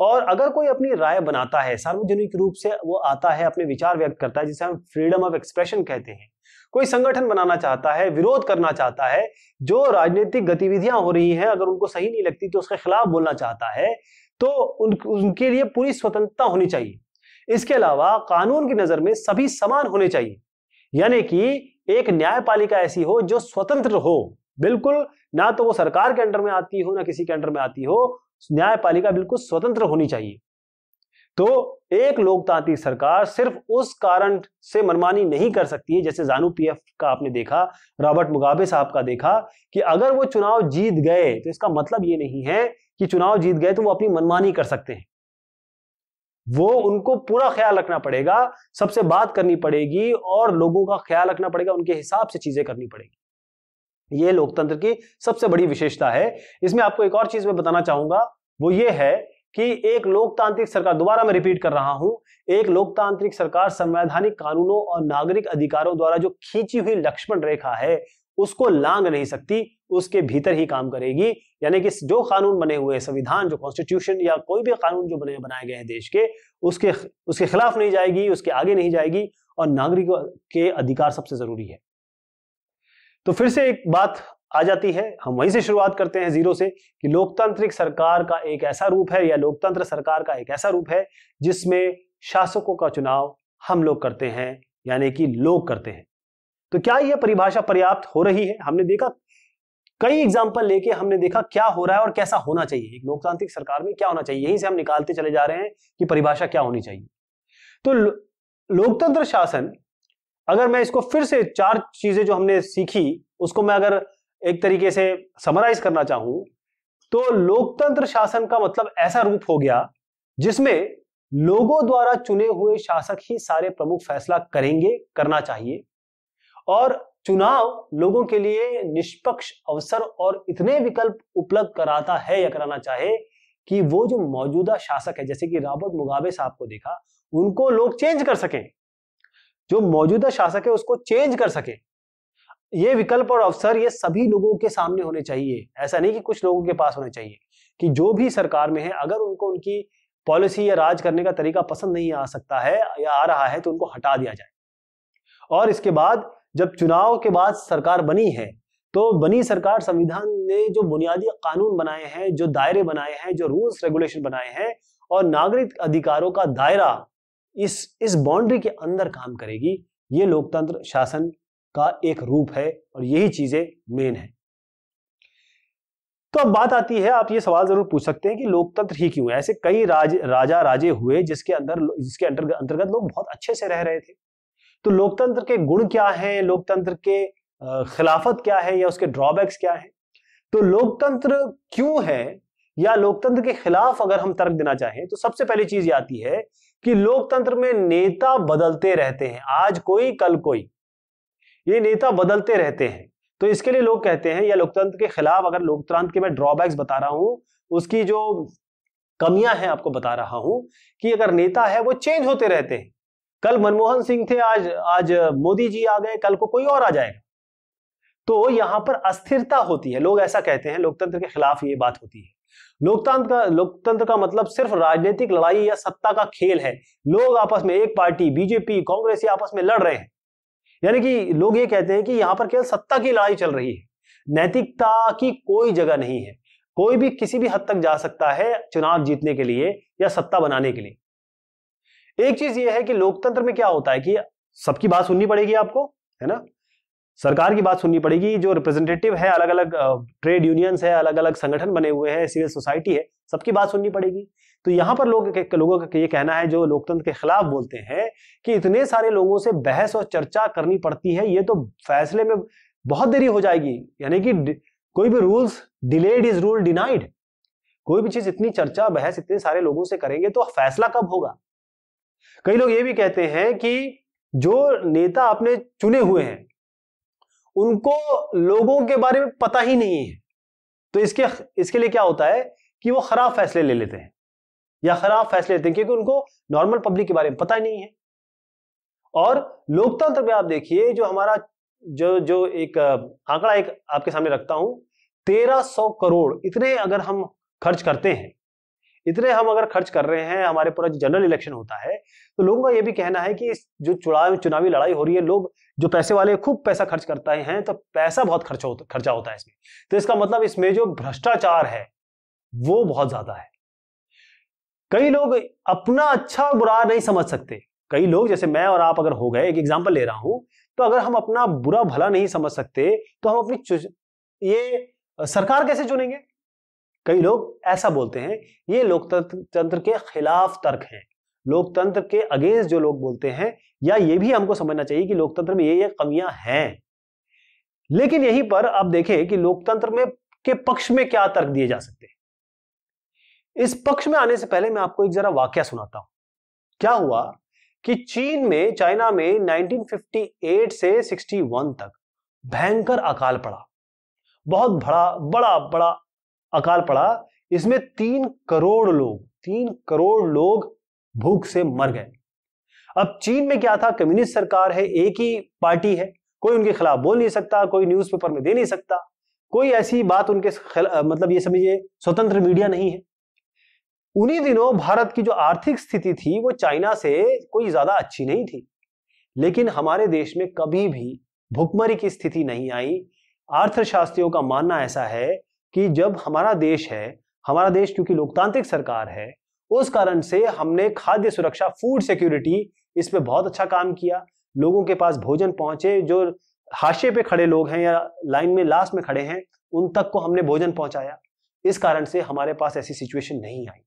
और अगर कोई अपनी राय बनाता है सार्वजनिक रूप से वो आता है अपने विचार व्यक्त करता है जिसे हम फ्रीडम ऑफ़ एक्सप्रेशन कहते हैं। कोई संगठन बनाना चाहता है विरोध करना चाहता है जो राजनीतिक गतिविधियाँ हो रही हैं अगर उनको सही नहीं लगती तो उसके खिलाफ बोलना चाहता है तो उन, उनके लिए पूरी स्वतंत्रता होनी चाहिए। इसके अलावा कानून की नज़र में सभी समान होने चाहिए। यानी कि एक न्यायपालिका ऐसी हो जो स्वतंत्र हो। बिल्कुल ना तो वो सरकार के अंडर में आती हो ना किसी के अंडर में आती हो न्यायपालिका बिल्कुल स्वतंत्र होनी चाहिए। तो एक लोकतांत्रिक सरकार सिर्फ़ उस कारण से मनमानी नहीं कर सकती है, जैसे जानू पीएफ का आपने देखा, रॉबर्ट मुगाबे साहब का देखा, कि अगर वो चुनाव जीत गए तो इसका मतलब ये नहीं है कि चुनाव जीत गए तो वो अपनी मनमानी कर सकते हैं। वो उनको पूरा ख्याल रखना पड़ेगा, सबसे बात करनी पड़ेगी और लोगों का ख्याल रखना पड़ेगा, उनके हिसाब से चीज़ें करनी पड़ेगी। ये लोकतंत्र की सबसे बड़ी विशेषता है। इसमें आपको एक और चीज़ मैं बताना चाहूँगा, वो ये है कि एक लोकतांत्रिक सरकार, दोबारा मैं रिपीट कर रहा हूँ, एक लोकतांत्रिक सरकार संवैधानिक कानूनों और नागरिक अधिकारों द्वारा जो खींची हुई लक्ष्मण रेखा है, उसको लांग नहीं सकती, उसके भीतर ही काम करेगी। यानी कि जो कानून बने हुए संविधान, जो कॉन्स्टिट्यूशन या कोई भी कानून जो बने, बनाए गए हैं देश के, उसके उसके खिलाफ नहीं जाएगी, उसके आगे नहीं जाएगी, और नागरिकों के अधिकार सबसे ज़रूरी है। तो फिर से एक बात आ जाती है, हम वहीं से शुरुआत करते हैं ज़ीरो से कि लोकतांत्रिक सरकार का एक ऐसा रूप है या लोकतंत्र सरकार का एक ऐसा रूप है जिसमें शासकों का चुनाव हम लोग करते हैं, यानी कि लोग करते हैं। तो क्या यह परिभाषा पर्याप्त हो रही है? हमने देखा, कई एग्ज़ाम्पल लेके हमने देखा क्या हो रहा है और कैसा होना चाहिए। एक लोकतांत्रिक सरकार में क्या होना चाहिए, यहीं से हम निकालते चले जा रहे हैं कि परिभाषा क्या होनी चाहिए। तो लोकतंत्र शासन अगर मैं इसको फिर से चार चीज़ें जो हमने सीखी, उसको मैं अगर एक तरीके से समराइज करना चाहूँ तो लोकतंत्र शासन का मतलब ऐसा रूप हो गया, जिसमें लोगों द्वारा चुने हुए शासक ही सारे प्रमुख फैसला करेंगे, करना चाहिए। और चुनाव लोगों के लिए निष्पक्ष अवसर और इतने विकल्प उपलब्ध कराता है या कराना चाहे, कि वो जो मौजूदा शासक है, जैसे कि रॉबर्ट मुगाबे साहब को देखा, उनको लोग चेंज कर सकें। जो मौजूदा शासक है, उसको चेंज कर सके। ये विकल्प और अवसर ये सभी लोगों के सामने होने चाहिए। ऐसा नहीं कि कुछ लोगों के पास होने चाहिए कि जो भी सरकार में है, अगर उनको उनकी पॉलिसी या राज करने का तरीका पसंद नहीं आ सकता है या आ रहा है तो उनको हटा दिया जाए। और इसके बाद जब चुनाव के बाद सरकार बनी है तो बनी सरकार संविधान ने जो बुनियादी कानून बनाए हैं, जो दायरे बनाए हैं, जो रूल्स रेगुलेशन बनाए हैं और नागरिक अधिकारों का दायरा इस इस बाउंड्री के अंदर काम करेगी। ये लोकतंत्र शासन का एक रूप है और यही चीज़ें मेन है। तो अब बात आती है, आप ये सवाल ज़रूर पूछ सकते हैं कि लोकतंत्र ही क्यों है? ऐसे कई राज, राजा राजे हुए जिसके अंदर, जिसके अंतर्गत लोग बहुत अच्छे से रह रहे थे। तो लोकतंत्र के गुण क्या है? लोकतंत्र के खिलाफत क्या है या उसके ड्रॉबैक्स क्या है? तो लोकतंत्र क्यों है या लोकतंत्र के खिलाफ अगर हम तर्क देना चाहें तो सबसे पहली चीज़ आती है कि लोकतंत्र में नेता बदलते रहते हैं। आज कोई, कल कोई। ये नेता बदलते रहते हैं। तो इसके लिए लोग कहते हैं, या लोकतंत्र के खिलाफ अगर लोकतंत्र के मैं ड्रॉबैक्स बता रहा हूँ, उसकी जो कमियाँ हैं आपको बता रहा हूँ कि अगर नेता है, वो चेंज होते रहते हैं। कल मनमोहन सिंह थे, आज आज मोदी जी आ गए, कल को कोई और आ जाएगा। तो यहाँ पर अस्थिरता होती है। लोग ऐसा कहते हैं, लोकतंत्र के खिलाफ ये बात होती है। लोकतंत्र का लोकतंत्र का मतलब सिर्फ़ राजनीतिक लड़ाई या सत्ता का खेल है। लोग आपस में एक पार्टी, बीजेपी, कांग्रेस आपस में लड़ रहे हैं। यानी कि लोग ये कहते हैं कि यहाँ पर केवल सत्ता की लड़ाई चल रही है। नैतिकता की कोई जगह नहीं है। कोई भी किसी भी हद तक जा सकता है चुनाव जीतने के लिए या सत्ता बनाने के लिए। एक चीज़ यह है कि लोकतंत्र में क्या होता है कि सबकी बात सुननी पड़ेगी आपको, है ना? सरकार की बात सुननी पड़ेगी। जो रिप्रेजेंटेटिव है अलग अलग ट्रेड यूनियंस है अलग अलग संगठन बने हुए हैं सिविल सोसाइटी है, सबकी बात सुननी पड़ेगी। तो यहाँ पर लोग लोगों का ये कहना है, जो लोकतंत्र के खिलाफ बोलते हैं, कि इतने सारे लोगों से बहस और चर्चा करनी पड़ती है, ये तो फैसले में बहुत देरी हो जाएगी। यानी कि कोई भी rules delayed is rule denied कोई भी चीज़ इतनी चर्चा, बहस इतने सारे लोगों से करेंगे तो फैसला कब होगा? कई लोग ये भी कहते हैं कि जो नेता अपने चुने हुए हैं उनको लोगों के बारे में पता ही नहीं है। तो इसके इसके लिए क्या होता है कि वो खराब फैसले ले लेते हैं। या खराब फैसले लेते हैं क्योंकि उनको नॉर्मल पब्लिक के बारे में पता ही नहीं है। और लोकतंत्र में आप देखिए, जो हमारा, जो जो एक, आंकड़ा एक आपके सामने रखता हूँ, तेरह सौ करोड़ इतने अगर हम खर्च करते हैं, इतने हम अगर खर्च कर रहे हैं, हमारे पूरा जनरल इलेक्शन होता है तो लोगों का यह भी कहना है कि जो चुनाव चुनावी लड़ाई हो रही है, लोग जो पैसे वाले खूब पैसा खर्च करता हैं तो पैसा बहुत खर्च होता, खर्चा होता है इसमें। तो इसका मतलब इसमें जो भ्रष्टाचार है, वो बहुत ज़्यादा है। कई लोग अपना अच्छा और बुरा नहीं समझ सकते। कई लोग, जैसे मैं और आप अगर हो गए, एक एग्ज़ाम्पल ले रहा हूँ तो अगर हम अपना बुरा भला नहीं समझ सकते तो हम अपनी ये सरकार कैसे चुनेंगे? कई लोग ऐसा बोलते हैं, ये लोकतंत्र के खिलाफ तर्क हैं। लोकतंत्र के अगेंस्ट जो लोग बोलते हैं, या ये भी हमको समझना चाहिए कि लोकतंत्र में ये ये कमियाँ हैं। लेकिन यहीं पर आप देखें कि लोकतंत्र में, के पक्ष में क्या तर्क दिए जा सकते हैं। इस पक्ष में आने से पहले मैं आपको एक जरा वाक्य सुनाता हूँ। क्या हुआ कि चीन में, चाइना में 1958 से 61 तक भयंकर अकाल पड़ा। बहुत बड़ा बड़ा बड़ा अकाल पड़ा। इसमें तीन करोड़ लोग, तीन करोड़ लोग भूख से मर गए। अब चीन में क्या था? कम्युनिस्ट सरकार है, एक ही पार्टी है। कोई उनके खिलाफ बोल नहीं सकता, कोई न्यूज़पेपर में दे नहीं सकता। कोई ऐसी बात उनके मतलब ये समझिए, स्वतंत्र मीडिया नहीं है। उन्हीं दिनों भारत की जो आर्थिक स्थिति थी, वो चाइना से कोई ज़्यादा अच्छी नहीं थी। लेकिन हमारे देश में कभी भी भुखमरी की स्थिति नहीं आई। अर्थशास्त्रियों का मानना ऐसा है कि जब हमारा देश है, हमारा देश क्योंकि लोकतांत्रिक सरकार है उस कारण से हमने खाद्य सुरक्षा फ़ूड सिक्योरिटी इस पे बहुत अच्छा काम किया। लोगों के पास भोजन पहुँचे, जो हाशिए पे खड़े लोग हैं या लाइन में लास्ट में खड़े हैं, उन तक को हमने भोजन पहुँचाया। इस कारण से हमारे पास ऐसी सिचुएशन नहीं आई।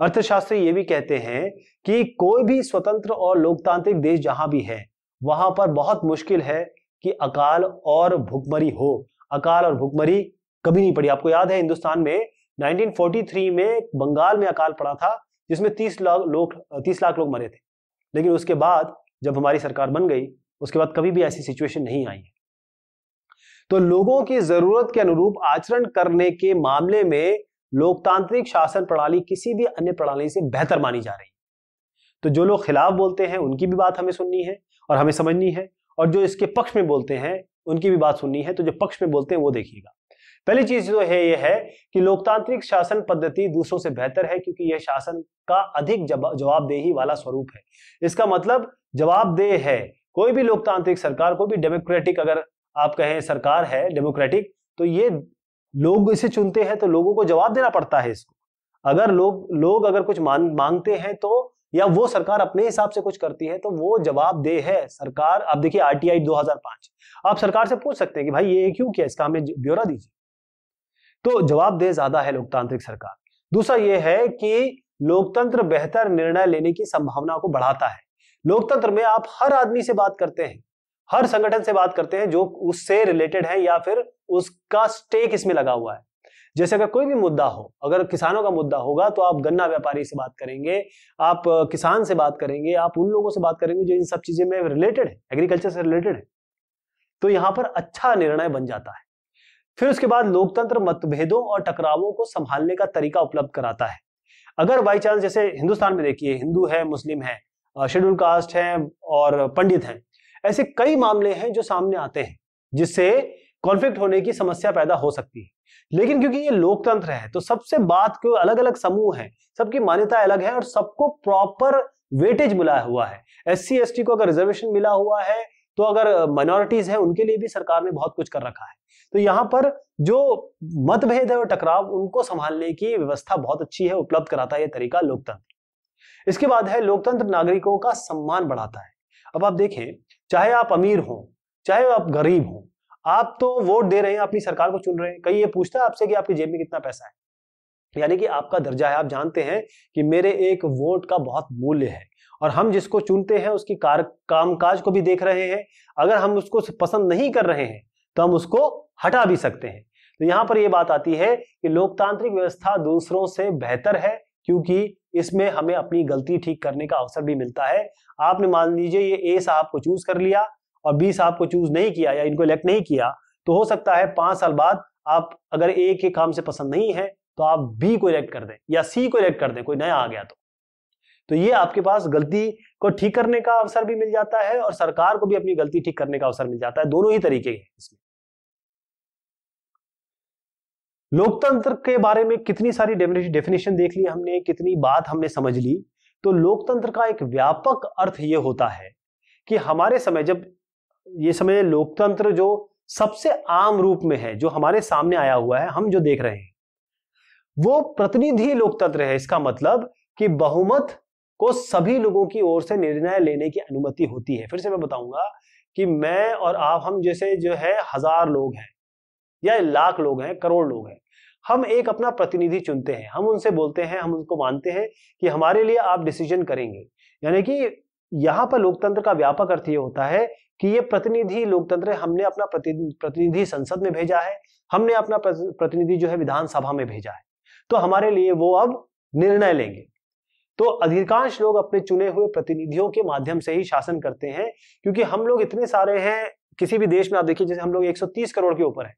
अर्थशास्त्री ये भी कहते हैं कि कोई भी स्वतंत्र और लोकतांत्रिक देश जहाँ भी है, वहाँ पर बहुत मुश्किल है कि अकाल और भुखमरी हो। अकाल और भुखमरी कभी नहीं पड़ी। आपको याद है, हिंदुस्तान में 1943 में बंगाल में अकाल पड़ा था, जिसमें तीस लाख लोग, तीस लाख लोग मरे थे। लेकिन उसके बाद जब हमारी सरकार बन गई, उसके बाद कभी भी ऐसी सिचुएशन नहीं आई है। तो लोगों की ज़रूरत के अनुरूप आचरण करने के मामले में लोकतांत्रिक शासन प्रणाली किसी भी अन्य प्रणाली से बेहतर मानी जा रही है। तो जो लोग खिलाफ बोलते हैं, उनकी भी बात हमें सुननी है और हमें समझनी है, और जो इसके पक्ष में बोलते हैं, उनकी भी बात सुननी है। तो जो पक्ष में बोलते हैं, वो देखिएगा। पहली चीज़ जो है ये है कि लोकतांत्रिक शासन पद्धति दूसरों से बेहतर है क्योंकि यह शासन का अधिक जवाबदेही वाला स्वरूप है। इसका मतलब जवाबदेह है। कोई भी लोकतांत्रिक सरकार, कोई भी डेमोक्रेटिक अगर आप कहें सरकार है, डेमोक्रेटिक तो ये लोग इसे चुनते हैं तो लोगों को जवाब देना पड़ता है इसको। अगर लोग लोग अगर कुछ मांग मांगते हैं तो या वो सरकार अपने हिसाब से कुछ करती है तो वो जवाब दे है सरकार। आप देखिए आरटीआई 2005 आप सरकार से पूछ सकते हैं कि भाई ये क्यों किया इसका हमें ब्यौरा दीजिए। तो जवाब दे ज़्यादा है लोकतांत्रिक सरकार। दूसरा यह है कि लोकतंत्र बेहतर निर्णय लेने की संभावना को बढ़ाता है। लोकतंत्र में आप हर आदमी से बात करते हैं, हर संगठन से बात करते हैं जो उससे रिलेटेड है या फिर उसका स्टेक इसमें लगा हुआ है। जैसे अगर कोई भी मुद्दा हो, अगर किसानों का मुद्दा होगा तो आप गन्ना व्यापारी से बात करेंगे, आप किसान से बात करेंगे, आप उन लोगों से बात करेंगे जो इन सब चीज़ें में रिलेटेड है, एग्रीकल्चर से रिलेटेड है। तो यहाँ पर अच्छा निर्णय बन जाता है। फिर उसके बाद लोकतंत्र मतभेदों और टकरावों को संभालने का तरीका उपलब्ध कराता है। अगर बाई चांस जैसे हिंदुस्तान में देखिए, हिंदू है, मुस्लिम है शेड्यूल कास्ट है और पंडित हैं, ऐसे कई मामले हैं जो सामने आते हैं, जिससे कॉन्फ्लिक्ट होने की समस्या पैदा हो सकती है। लेकिन क्योंकि ये लोकतंत्र है तो सबसे बात के अलग अलग समूह है, सबकी मान्यता अलग है और सबको प्रॉपर वेटेज मिला हुआ है। एस सी को अगर रिजर्वेशन मिला हुआ है तो अगर माइनॉरिटीज है, उनके लिए भी सरकार ने बहुत कुछ कर रखा है। तो यहाँ पर जो मतभेद है और टकराव, उनको संभालने की व्यवस्था बहुत अच्छी है, उपलब्ध कराता है यह तरीका लोकतंत्र। इसके बाद है, लोकतंत्र नागरिकों का सम्मान बढ़ाता है। अब आप देखें, चाहे आप अमीर हो, चाहे आप गरीब हो, आप तो वोट दे रहे हैं, अपनी सरकार को चुन रहे हैं। कहीं ये पूछता है आपसे कि आपकी जेब में कितना पैसा है? यानी कि आपका दर्जा है, आप जानते हैं कि मेरे एक वोट का बहुत मूल्य है और हम जिसको चुनते हैं, उसकी कार, कामकाज को भी देख रहे हैं। अगर हम उसको पसंद नहीं कर रहे हैं तो हम उसको हटा भी सकते हैं। तो यहाँ पर यह बात आती है कि लोकतांत्रिक व्यवस्था दूसरों से बेहतर है क्योंकि इसमें हमें अपनी गलती ठीक करने का अवसर भी मिलता है। आपने मान लीजिए ये ए साहब को चूज़ कर लिया और बी साहब को चूज़ नहीं किया या इनको इलेक्ट नहीं किया तो हो सकता है पाँच साल बाद आप अगर ए के काम से पसंद नहीं है तो आप बी को इलेक्ट कर दें या सी को इलेक्ट कर दें, कोई नया आ गया तो। तो ये आपके पास गलती को ठीक करने का अवसर भी मिल जाता है और सरकार को भी अपनी गलती ठीक करने का अवसर मिल जाता है। दोनों ही तरीके हैं इसमें। लोकतंत्र के बारे में कितनी सारी डेफिनेशन देख ली हमने, कितनी बात हमने समझ ली तो लोकतंत्र का एक व्यापक अर्थ ये होता है कि हमारे समय, जब ये समय लोकतंत्र जो सबसे आम रूप में है, जो हमारे सामने आया हुआ है, हम जो देख रहे हैं, वो प्रतिनिधि लोकतंत्र है। इसका मतलब कि बहुमत को सभी लोगों की ओर से निर्णय लेने की अनुमति होती है। फिर से मैं बताऊँगा कि मैं और आप, हम जैसे जो है, हज़ार लोग हैं या लाख लोग हैं, करोड़ लोग हैं। हम एक अपना प्रतिनिधि चुनते हैं। हम उनसे बोलते हैं, हम उनको मानते हैं कि हमारे लिए आप डिसीज़न करेंगे। यानी कि यहाँ पर लोकतंत्र का व्यापक अर्थ ये होता है कि ये प्रतिनिधि लोकतंत्र हमने अपना प्रतिनिधि संसद में भेजा है, हमने अपना प्रतिनिधि जो है विधानसभा में भेजा है। तो हमारे लिए वो अब निर्णय लेंगे। तो अधिकांश लोग अपने चुने हुए प्रतिनिधियों के माध्यम से ही शासन करते हैं, क्योंकि हम लोग इतने सारे हैं, किसी भी देश में आप देखिए, जैसे हम लोग 130 करोड़ के ऊपर है।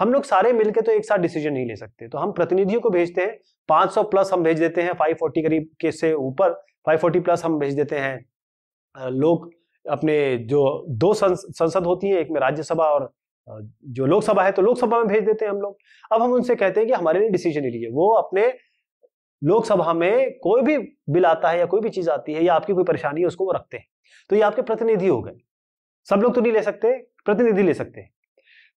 हम लोग सारे मिलकर तो एक साथ डिसीज़न नहीं ले सकते। तो हम प्रतिनिधियों को भेजते हैं 500 प्लस हम भेज देते हैं 540 करीब के से ऊपर 540 प्लस हम भेज देते हैं। लोग अपने जो दो संसद होती है, एक में राज्यसभा और जो लोकसभा है तो लोकसभा में भेज देते हैं हम लोग। अब हम उनसे कहते हैं कि हमारे लिए डिसीज़न लीजिए। वो अपने लोकसभा में कोई भी बिल आता है या कोई भी चीज़ आती है या आपकी कोई परेशानी है, उसको वो रखते हैं। तो ये आपके प्रतिनिधि हो गए। सब लोग तो नहीं ले सकते, प्रतिनिधि ले सकते हैं।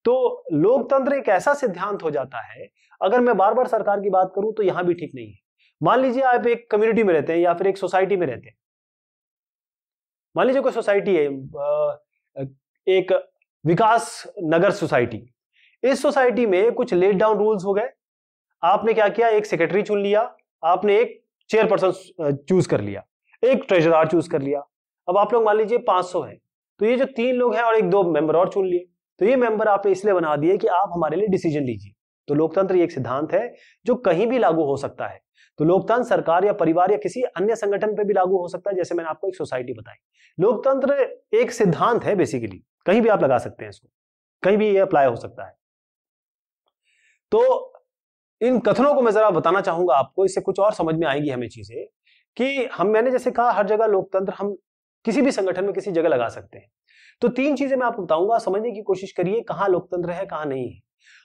तो लोकतंत्र एक ऐसा सिद्धांत हो जाता है, अगर मैं बार बार सरकार की बात करूँ तो यहाँ भी ठीक नहीं है। मान लीजिए आप एक कम्युनिटी में रहते हैं या फिर एक सोसाइटी में रहते हैं। मान लीजिए कोई सोसाइटी है एक विकास नगर सोसाइटी इस सोसाइटी में कुछ लेट डाउन रूल्स हो गए। आपने क्या किया? एक सेक्रेटरी चुन लिया। आपने एक चेयरपर्सन चूज़ कर लिया। एक ट्रेजरार चूज़ कर लिया। अब आप लोग मान लीजिए 500 है। तो ये जो तीन लोग हैं और एक दो मेंबर और चुन लिए। तो ये मेंबर आपने इसलिए बना दिए कि आप हमारे लिए डिसीज़न लीजिए। तो लोकतंत्र एक सिद्धांत है जो कहीं भी लागू हो सकता है। तो लोकतंत्र सरकार या परिवार या किसी अन्य संगठन पर भी लागू हो सकता है, जैसे मैंने आपको एक सोसाइटी बताई। लोकतंत्र एक सिद्धांत है बेसिकली कहीं भी आप लगा सकते हैं इसको। कहीं भी ये अप्लाई हो सकता है। तो इन कथनों को मैं जरा बताना चाहूँगा आपको, इससे कुछ और समझ में आएगी हमें चीज़ें कि हम, मैंने जैसे कहा, हर जगह लोकतंत्र हम किसी भी संगठन में किसी जगह लगा सकते हैं। तो तीन चीज़ें मैं आपको बताऊँगा, समझने की कोशिश करिए कहाँ लोकतंत्र है, कहाँ नहीं है।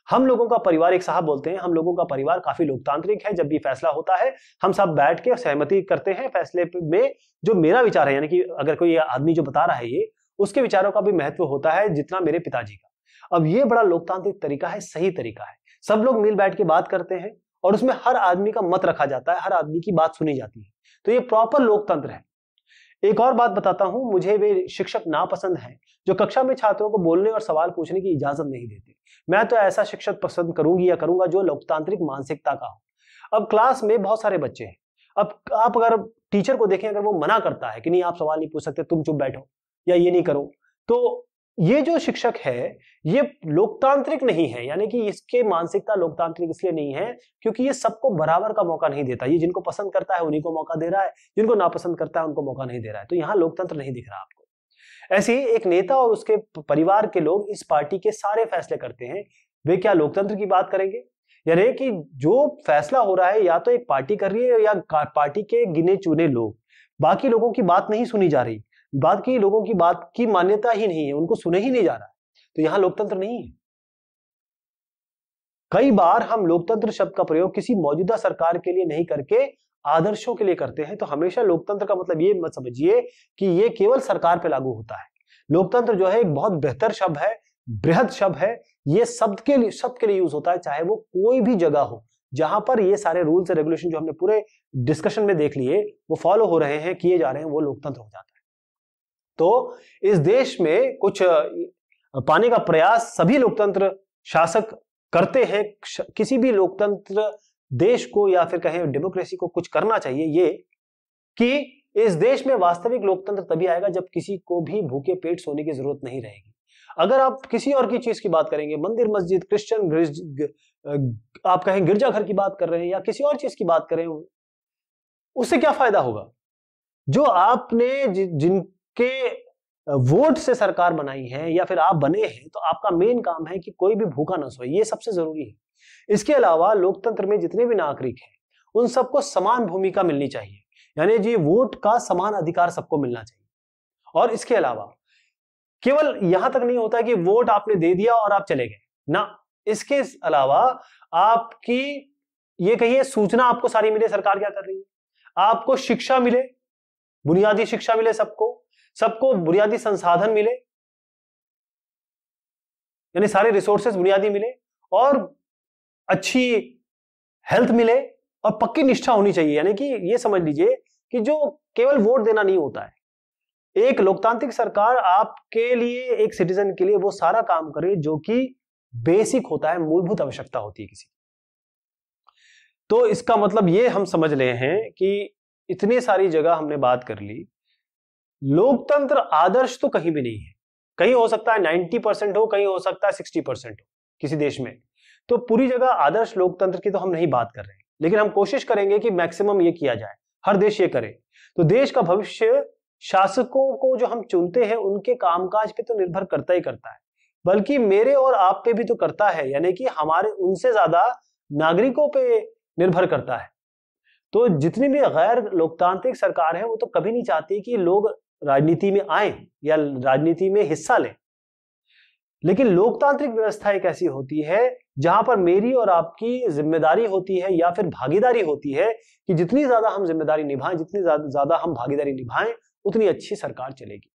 हम लोगों का परिवार, एक साहब बोलते हैं, हम लोगों का परिवार काफ़ी लोकतांत्रिक है, जब भी फैसला होता है, हम सब बैठ के सहमति करते हैं फैसले में जो मेरा विचार है, यानी कि अगर कोई आदमी जो बता रहा है ये, उसके विचारों का भी महत्व होता है जितना मेरे पिताजी का। अब ये बड़ा लोकतांत्रिक तरीका है, सही तरीका है। सब लोग मिल बैठ के बात करते हैं और उसमें हर आदमी का मत रखा जाता है, हर आदमी की बात सुनी जाती है। तो ये प्रॉपर लोकतंत्र है। एक और बात बताता हूँ, मुझे वे शिक्षक नापसंद हैं, जो कक्षा में छात्रों को बोलने और सवाल पूछने की इजाज़त नहीं देते। मैं तो ऐसा शिक्षक पसंद करूँगी या करूँगा जो लोकतांत्रिक मानसिकता का हो। अब क्लास में बहुत सारे बच्चे हैं। अब आप अगर टीचर को देखें, अगर वो मना करता है कि नहीं, आप सवाल नहीं पूछ सकते, तुम चुप बैठो या ये नहीं करो तो ये जो शिक्षक है, ये लोकतांत्रिक नहीं है, यानी कि इसके मानसिकता लोकतांत्रिक इसलिए नहीं है क्योंकि ये सबको बराबर का मौका नहीं देता। ये जिनको पसंद करता है, उन्हीं को मौका दे रहा है, जिनको नापसंद करता है, उनको मौका नहीं दे रहा है। तो यहाँ लोकतंत्र नहीं दिख रहा आपको। ऐसे ही एक नेता और उसके परिवार के लोग इस पार्टी के सारे फैसले करते हैं, वे क्या लोकतंत्र की बात करेंगे? यानी कि जो फैसला हो रहा है, या तो एक पार्टी कर रही है, या पार्टी के गिने चुने लोग। बाकी लोगों की बात नहीं सुनी जा रही। बाकी लोगों की बात की मान्यता ही नहीं है, उनको सुने ही नहीं जा रहा है। तो यहाँ लोकतंत्र नहीं है। कई बार हम लोकतंत्र शब्द का प्रयोग किसी मौजूदा सरकार के लिए नहीं करके आदर्शों के लिए करते हैं तो हमेशा लोकतंत्र का मतलब ये मत समझिए कि ये केवल सरकार पे लागू होता है। लोकतंत्र जो है, एक बहुत बेहतर शब्द है, बृहद शब्द है, ये शब्द के लिए, शब्द के लिए यूज़ होता है, चाहे वो कोई भी जगह हो, जहाँ पर ये सारे रूल्स एंड रेगुलेशन जो हमने पूरे डिस्कशन में देख लिए, वो फॉलो हो रहे हैं, किए जा रहे हैं, वो लोकतंत्र हो जाता है। तो इस देश में कुछ पाने का प्रयास सभी लोकतंत्र शासक करते हैं। किसी भी लोकतंत्र देश को या फिर कहें डेमोक्रेसी को कुछ करना चाहिए, ये कि इस देश में वास्तविक लोकतंत्र तभी आएगा जब किसी को भी भूखे पेट सोने की ज़रूरत नहीं रहेगी। अगर आप किसी और की चीज़ की बात करेंगे, मंदिर, मस्जिद, क्रिश्चियन आप कहें गिरजाघर की बात कर रहे हैं या किसी और चीज़ की बात करें, उससे क्या फ़ायदा होगा? जो आपने जिनके वोट से सरकार बनाई है या फिर आप बने हैं तो आपका मेन काम है कि कोई भी भूखा ना सोए, ये सबसे ज़रूरी है। इसके अलावा लोकतंत्र में जितने भी नागरिक हैं, उन सबको समान भूमिका मिलनी चाहिए। यानी जी, वोट का समान अधिकार सबको मिलना चाहिए। और इसके अलावा, केवल यहाँ तक नहीं होता कि वोट आपने दे दिया और आप चले गए। ना, इसके अलावा आपकी, ये कहिए, सूचना आपको सारी मिले, सरकार क्या कर रही है? आपको शिक्षा मिले, बुनियादी शिक्षा मिले सबको सबको बुनियादी संसाधन मिले, यानी सारे रिसोर्सेज बुनियादी मिले और अच्छी हेल्थ मिले और पक्की निष्ठा होनी चाहिए। यानी कि ये समझ लीजिए कि जो केवल वोट देना नहीं होता है। एक लोकतांत्रिक सरकार आपके लिए, एक सिटीजन के लिए वो सारा काम करे जो कि बेसिक होता है, मूलभूत आवश्यकता होती है किसी तो इसका मतलब ये हम समझ रहे हैं कि इतनी सारी जगह हमने बात कर ली लोकतंत्र आदर्श तो कहीं भी नहीं है। कहीं हो सकता है नाइन्टी परसेंट हो, कहीं हो सकता है सिक्सटी परसेंट हो, किसी देश में। तो पूरी जगह आदर्श लोकतंत्र की तो हम नहीं बात कर रहे हैं। लेकिन हम कोशिश करेंगे कि मैक्सिमम ये किया जाए। हर देश ये करे। तो देश का भविष्य शासकों को जो हम चुनते हैं, उनके कामकाज पे तो निर्भर करता ही करता है। बल्कि मेरे और आप पे भी तो करता है, यानी कि हमारे उनसे ज़्यादा नागरिकों पे निर्भर करता है। तो जितनी भी गैर लोकतांत्रिक सरकार है, वो तो कभी नहीं चाहती कि लोग राजनीति में आए या राजनीति में हिस्सा लें। लेकिन लोकतांत्रिक व्यवस्था एक ऐसी होती है जहाँ पर मेरी और आपकी ज़िम्मेदारी होती है या फिर भागीदारी होती है कि जितनी ज़्यादा हम ज़िम्मेदारी निभाएँ, जितनी ज़्यादा हम भागीदारी निभाएँ, उतनी अच्छी सरकार चलेगी।